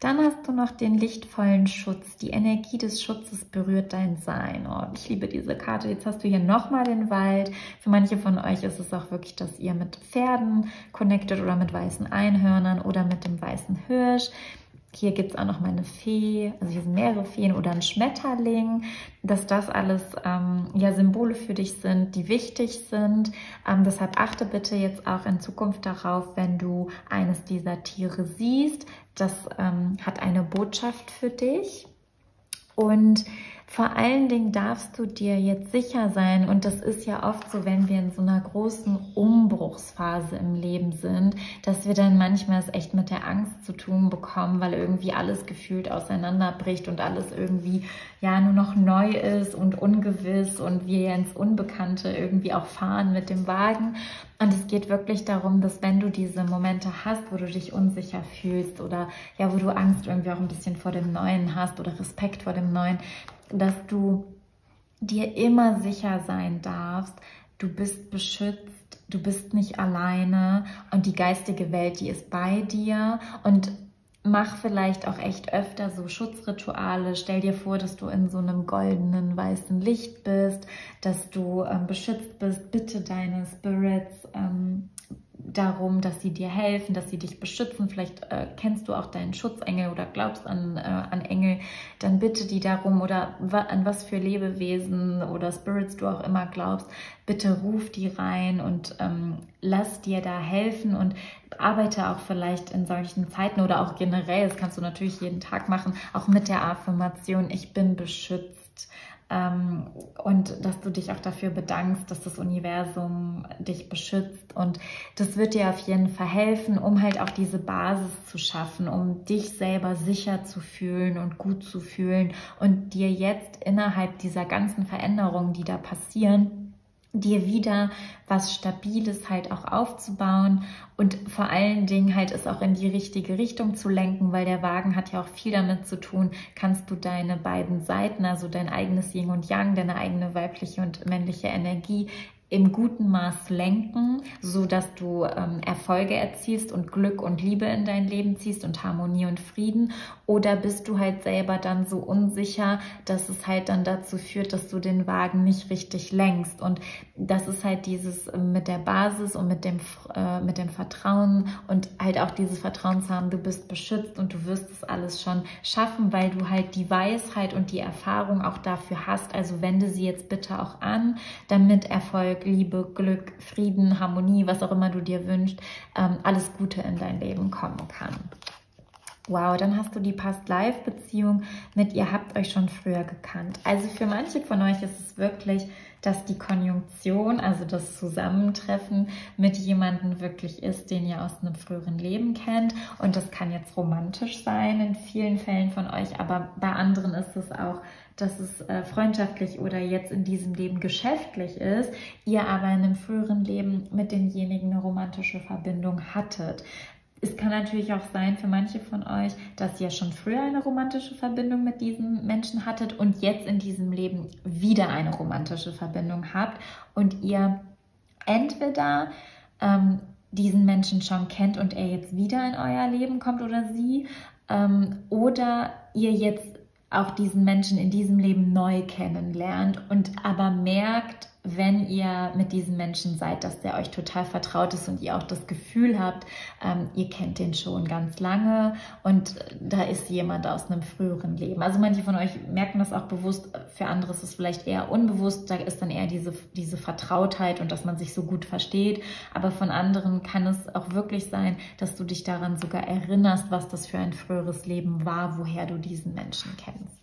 Dann hast du noch den lichtvollen Schutz. Die Energie des Schutzes berührt dein Sein. Oh, ich liebe diese Karte. Jetzt hast du hier nochmal den Wald. Für manche von euch ist es auch wirklich, dass ihr mit Pferden connected oder mit weißen Einhörnern oder mit dem weißen Hirsch. Hier gibt es auch noch mal eine Fee, also hier sind mehrere Feen oder ein Schmetterling, dass das alles ähm, ja Symbole für dich sind, die wichtig sind. Ähm, deshalb achte bitte jetzt auch in Zukunft darauf, wenn du eines dieser Tiere siehst, das ähm, hat eine Botschaft für dich. Und vor allen Dingen darfst du dir jetzt sicher sein, und das ist ja oft so, wenn wir in so einer großen Umbruchsphase im Leben sind, dass wir dann manchmal es echt mit der Angst zu tun bekommen, weil irgendwie alles gefühlt auseinanderbricht und alles irgendwie ja nur noch neu ist und ungewiss und wir ins Unbekannte irgendwie auch fahren mit dem Wagen. Und es geht wirklich darum, dass wenn du diese Momente hast, wo du dich unsicher fühlst oder ja, wo du Angst irgendwie auch ein bisschen vor dem Neuen hast oder Respekt vor dem Neuen, dass du dir immer sicher sein darfst, du bist beschützt, du bist nicht alleine und die geistige Welt, die ist bei dir und mach vielleicht auch echt öfter so Schutzrituale. Stell dir vor, dass du in so einem goldenen, weißen Licht bist, dass du ähm, beschützt bist. Bitte deine Spirits, ähm, darum, dass sie dir helfen, dass sie dich beschützen. Vielleicht äh, kennst du auch deinen Schutzengel oder glaubst an, äh, an Engel. Dann bitte die darum oder an was für Lebewesen oder Spirits du auch immer glaubst. Bitte ruf die rein und ähm, lass dir da helfen und arbeite auch vielleicht in solchen Zeiten oder auch generell, das kannst du natürlich jeden Tag machen, auch mit der Affirmation, ich bin beschützt ähm, und dass du dich auch dafür bedankst, dass das Universum dich beschützt. Und das wird dir auf jeden Fall helfen, um halt auch diese Basis zu schaffen, um dich selber sicher zu fühlen und gut zu fühlen und dir jetzt innerhalb dieser ganzen Veränderungen, die da passieren, dir wieder was Stabiles halt auch aufzubauen und vor allen Dingen halt es auch in die richtige Richtung zu lenken, weil der Wagen hat ja auch viel damit zu tun, kannst du deine beiden Seiten, also dein eigenes Yin und Yang, deine eigene weibliche und männliche Energie im guten Maß lenken, so dass du ähm, Erfolge erzielst und Glück und Liebe in dein Leben ziehst und Harmonie und Frieden? Oder bist du halt selber dann so unsicher, dass es halt dann dazu führt, dass du den Wagen nicht richtig lenkst? Und das ist halt dieses ähm, mit der Basis und mit dem, äh, mit dem Vertrauen und halt auch dieses Vertrauen zu haben, du bist beschützt und du wirst es alles schon schaffen, weil du halt die Weisheit und die Erfahrung auch dafür hast. Also wende sie jetzt bitte auch an, damit Erfolg Erfolg, Liebe, Glück, Frieden, Harmonie, was auch immer du dir wünschst, ähm, alles Gute in dein Leben kommen kann. Wow, dann hast du die Past-Life-Beziehung mit ihr habt euch schon früher gekannt. Also für manche von euch ist es wirklich, dass die Konjunktion, also das Zusammentreffen mit jemandem wirklich ist, den ihr aus einem früheren Leben kennt. Und das kann jetzt romantisch sein in vielen Fällen von euch, aber bei anderen ist es auch dass es äh, freundschaftlich oder jetzt in diesem Leben geschäftlich ist, ihr aber in einem früheren Leben mit denjenigen eine romantische Verbindung hattet. Es kann natürlich auch sein für manche von euch, dass ihr schon früher eine romantische Verbindung mit diesem Menschen hattet und jetzt in diesem Leben wieder eine romantische Verbindung habt und ihr entweder ähm, diesen Menschen schon kennt und er jetzt wieder in euer Leben kommt oder sie ähm, oder ihr jetzt auch diesen Menschen in diesem Leben neu kennenlernt und aber merkt, wenn ihr mit diesen Menschen seid, dass der euch total vertraut ist und ihr auch das Gefühl habt, ähm, ihr kennt den schon ganz lange und da ist jemand aus einem früheren Leben. Also manche von euch merken das auch bewusst, für andere ist es vielleicht eher unbewusst, da ist dann eher diese, diese Vertrautheit und dass man sich so gut versteht, aber von anderen kann es auch wirklich sein, dass du dich daran sogar erinnerst, was das für ein früheres Leben war, woher du diesen Menschen kennst.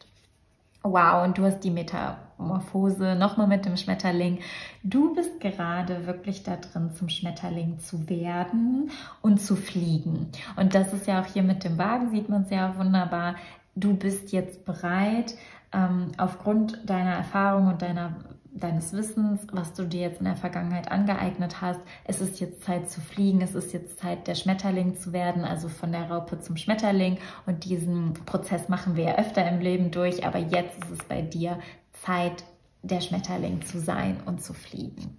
Wow, und du hast die Metamorphose nochmal mit dem Schmetterling. Du bist gerade wirklich da drin, zum Schmetterling zu werden und zu fliegen. Und das ist ja auch hier mit dem Wagen, sieht man es ja wunderbar. Du bist jetzt bereit, ähm, aufgrund deiner Erfahrung und deiner deines Wissens, was du dir jetzt in der Vergangenheit angeeignet hast. Es ist jetzt Zeit zu fliegen, es ist jetzt Zeit, der Schmetterling zu werden, also von der Raupe zum Schmetterling. Und diesen Prozess machen wir ja öfter im Leben durch, aber jetzt ist es bei dir Zeit, der Schmetterling zu sein und zu fliegen.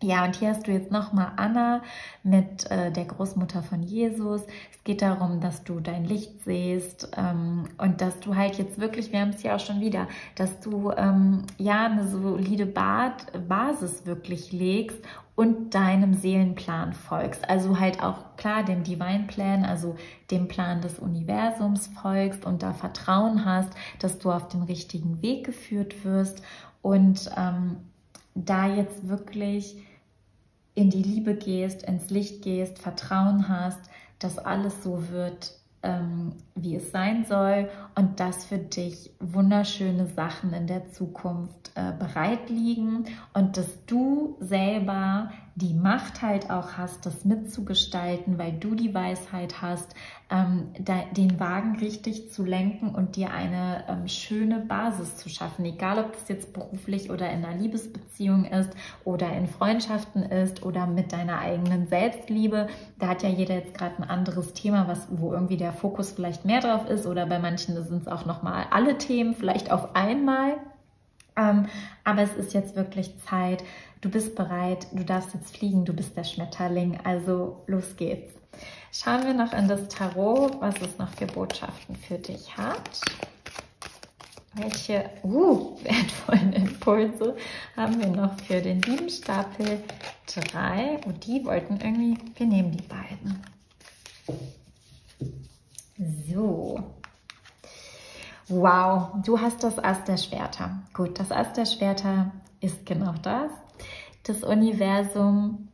Ja, und hier hast du jetzt nochmal Anna mit äh, der Großmutter von Jesus. Es geht darum, dass du dein Licht siehst ähm, und dass du halt jetzt wirklich, wir haben es ja auch schon wieder, dass du ähm, ja eine solide Bad Basis wirklich legst und deinem Seelenplan folgst. Also halt auch klar dem Divine Plan, also dem Plan des Universums folgst und da Vertrauen hast, dass du auf den richtigen Weg geführt wirst und ähm, da jetzt wirklich in die Liebe gehst, ins Licht gehst, Vertrauen hast, dass alles so wird, ähm, wie es sein soll und dass für dich wunderschöne Sachen in der Zukunft äh, bereit liegen und dass du selber die Macht halt auch hast, das mitzugestalten, weil du die Weisheit hast, ähm, da, den Wagen richtig zu lenken und dir eine ähm, schöne Basis zu schaffen, egal ob das jetzt beruflich oder in einer Liebesbeziehung ist oder in Freundschaften ist oder mit deiner eigenen Selbstliebe. Da hat ja jeder jetzt gerade ein anderes Thema, was, wo irgendwie der Fokus vielleicht mehr drauf ist oder bei manchen sind es auch nochmal alle Themen, vielleicht auf einmal. Ähm, aber es ist jetzt wirklich Zeit, Du bist bereit, du darfst jetzt fliegen, du bist der Schmetterling, also los geht's. Schauen wir noch in das Tarot, was es noch für Botschaften für dich hat. welche uh, wertvollen Impulse haben wir noch für den lieben Stapel 3? Oh, die wollten irgendwie, wir nehmen die beiden. So. Wow, du hast das Ass der Schwerter. Gut, das Ass der Schwerter ist genau das. Das Universum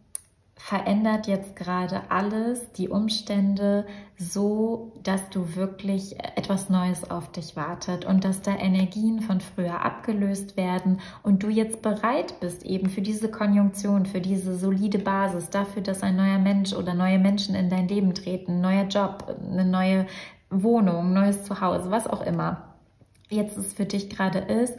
verändert jetzt gerade alles, die Umstände so, dass du wirklich etwas Neues auf dich wartet und dass da Energien von früher abgelöst werden und du jetzt bereit bist eben für diese Konjunktion, für diese solide Basis, dafür, dass ein neuer Mensch oder neue Menschen in dein Leben treten, ein neuer Job, eine neue Wohnung, neues Zuhause, was auch immer jetzt es für dich gerade ist,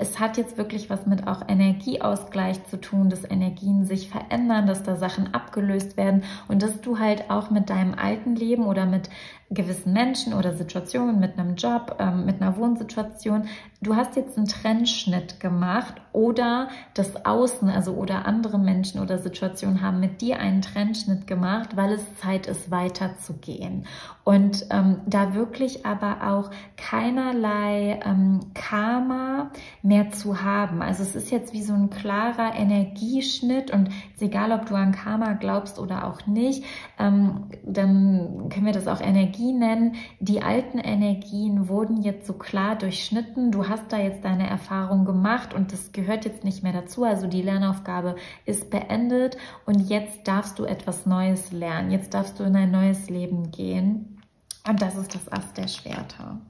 es hat jetzt wirklich was mit auch Energieausgleich zu tun, dass Energien sich verändern, dass da Sachen abgelöst werden und dass du halt auch mit deinem alten Leben oder mit gewissen Menschen oder Situationen, mit einem Job, ähm, mit einer Wohnsituation, du hast jetzt einen Trennschnitt gemacht oder das Außen, also oder andere Menschen oder Situationen haben mit dir einen Trennschnitt gemacht, weil es Zeit ist, weiterzugehen. Und ähm, da wirklich aber auch keinerlei ähm, Karma mehr zu haben. Also es ist jetzt wie so ein klarer Energieschnitt und ist egal, ob du an Karma glaubst oder auch nicht, ähm, dann können wir das auch Energie nennen. Die alten Energien wurden jetzt so klar durchschnitten. Du hast da jetzt deine Erfahrung gemacht und das gehört jetzt nicht mehr dazu. Also die Lernaufgabe ist beendet und jetzt darfst du etwas Neues lernen. Jetzt darfst du in ein neues Leben gehen. Und das ist das Ast der Schwerter.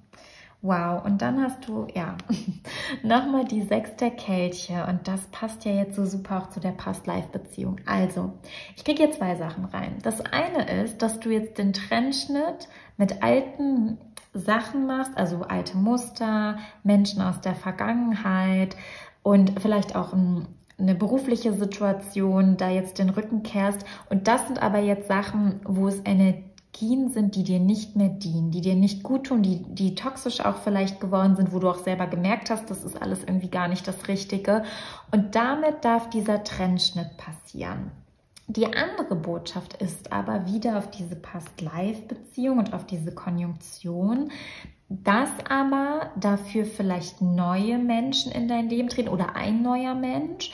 Wow, und dann hast du, ja, nochmal die sechs der Kelche und das passt ja jetzt so super auch zu der Past-Life-Beziehung. Also, ich kriege hier zwei Sachen rein. Das eine ist, dass du jetzt den Trennschnitt mit alten Sachen machst, also alte Muster, Menschen aus der Vergangenheit und vielleicht auch ein, eine berufliche Situation, da jetzt den Rücken kehrst. Und das sind aber jetzt Sachen, wo es Energien sind, die dir nicht mehr dienen, die dir nicht gut tun, die, die toxisch auch vielleicht geworden sind, wo du auch selber gemerkt hast, das ist alles irgendwie gar nicht das Richtige. Und damit darf dieser Trennschnitt passieren. Die andere Botschaft ist aber wieder auf diese Past-Life-Beziehung und auf diese Konjunktion, dass aber dafür vielleicht neue Menschen in dein Leben treten oder ein neuer Mensch,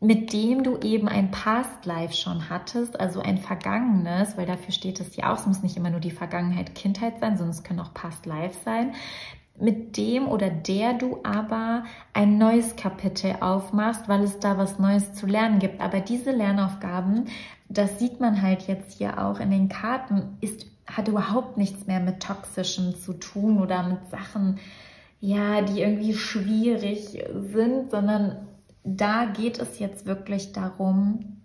mit dem du eben ein Past Life schon hattest, also ein vergangenes, weil dafür steht es ja auch, es muss nicht immer nur die Vergangenheit, Kindheit sein, sondern es können auch Past Life sein, mit dem oder der du aber ein neues Kapitel aufmachst, weil es da was Neues zu lernen gibt. Aber diese Lernaufgaben, das sieht man halt jetzt hier auch in den Karten, ist, hat überhaupt nichts mehr mit Toxischem zu tun oder mit Sachen, ja, die irgendwie schwierig sind, sondern da geht es jetzt wirklich darum,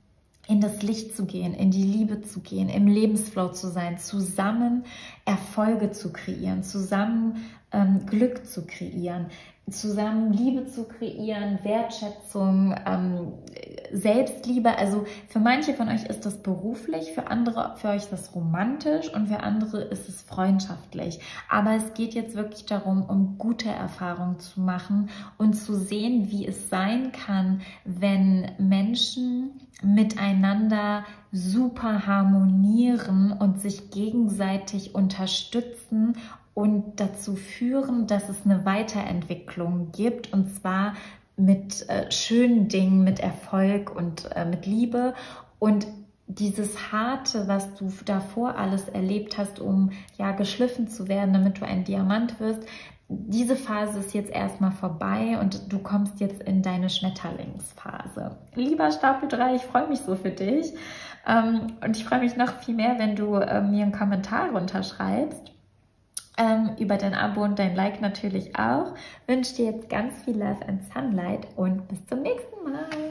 in das Licht zu gehen, in die Liebe zu gehen, im Lebensflow zu sein, zusammen Erfolge zu kreieren, zusammen ähm, Glück zu kreieren, zusammen Liebe zu kreieren, Wertschätzung, ähm, Selbstliebe. Also für manche von euch ist das beruflich, für andere, für euch ist das romantisch und für andere ist es freundschaftlich. Aber es geht jetzt wirklich darum, um gute Erfahrungen zu machen und zu sehen, wie es sein kann, wenn Menschen miteinander super harmonieren und sich gegenseitig unterstützen und dazu führen, dass es eine Weiterentwicklung gibt und zwar mit äh, schönen Dingen, mit Erfolg und äh, mit Liebe. Und dieses Harte, was du davor alles erlebt hast, um ja geschliffen zu werden, damit du ein Diamant wirst, diese Phase ist jetzt erstmal vorbei und du kommst jetzt in deine Schmetterlingsphase. Lieber Stapel 3, ich freue mich so für dich. Ähm, und ich freue mich noch viel mehr, wenn du äh, mir einen Kommentar runterschreibst ähm, über dein Abo und dein Like natürlich auch. Wünsche dir jetzt ganz viel Love and Sunlight und bis zum nächsten Mal.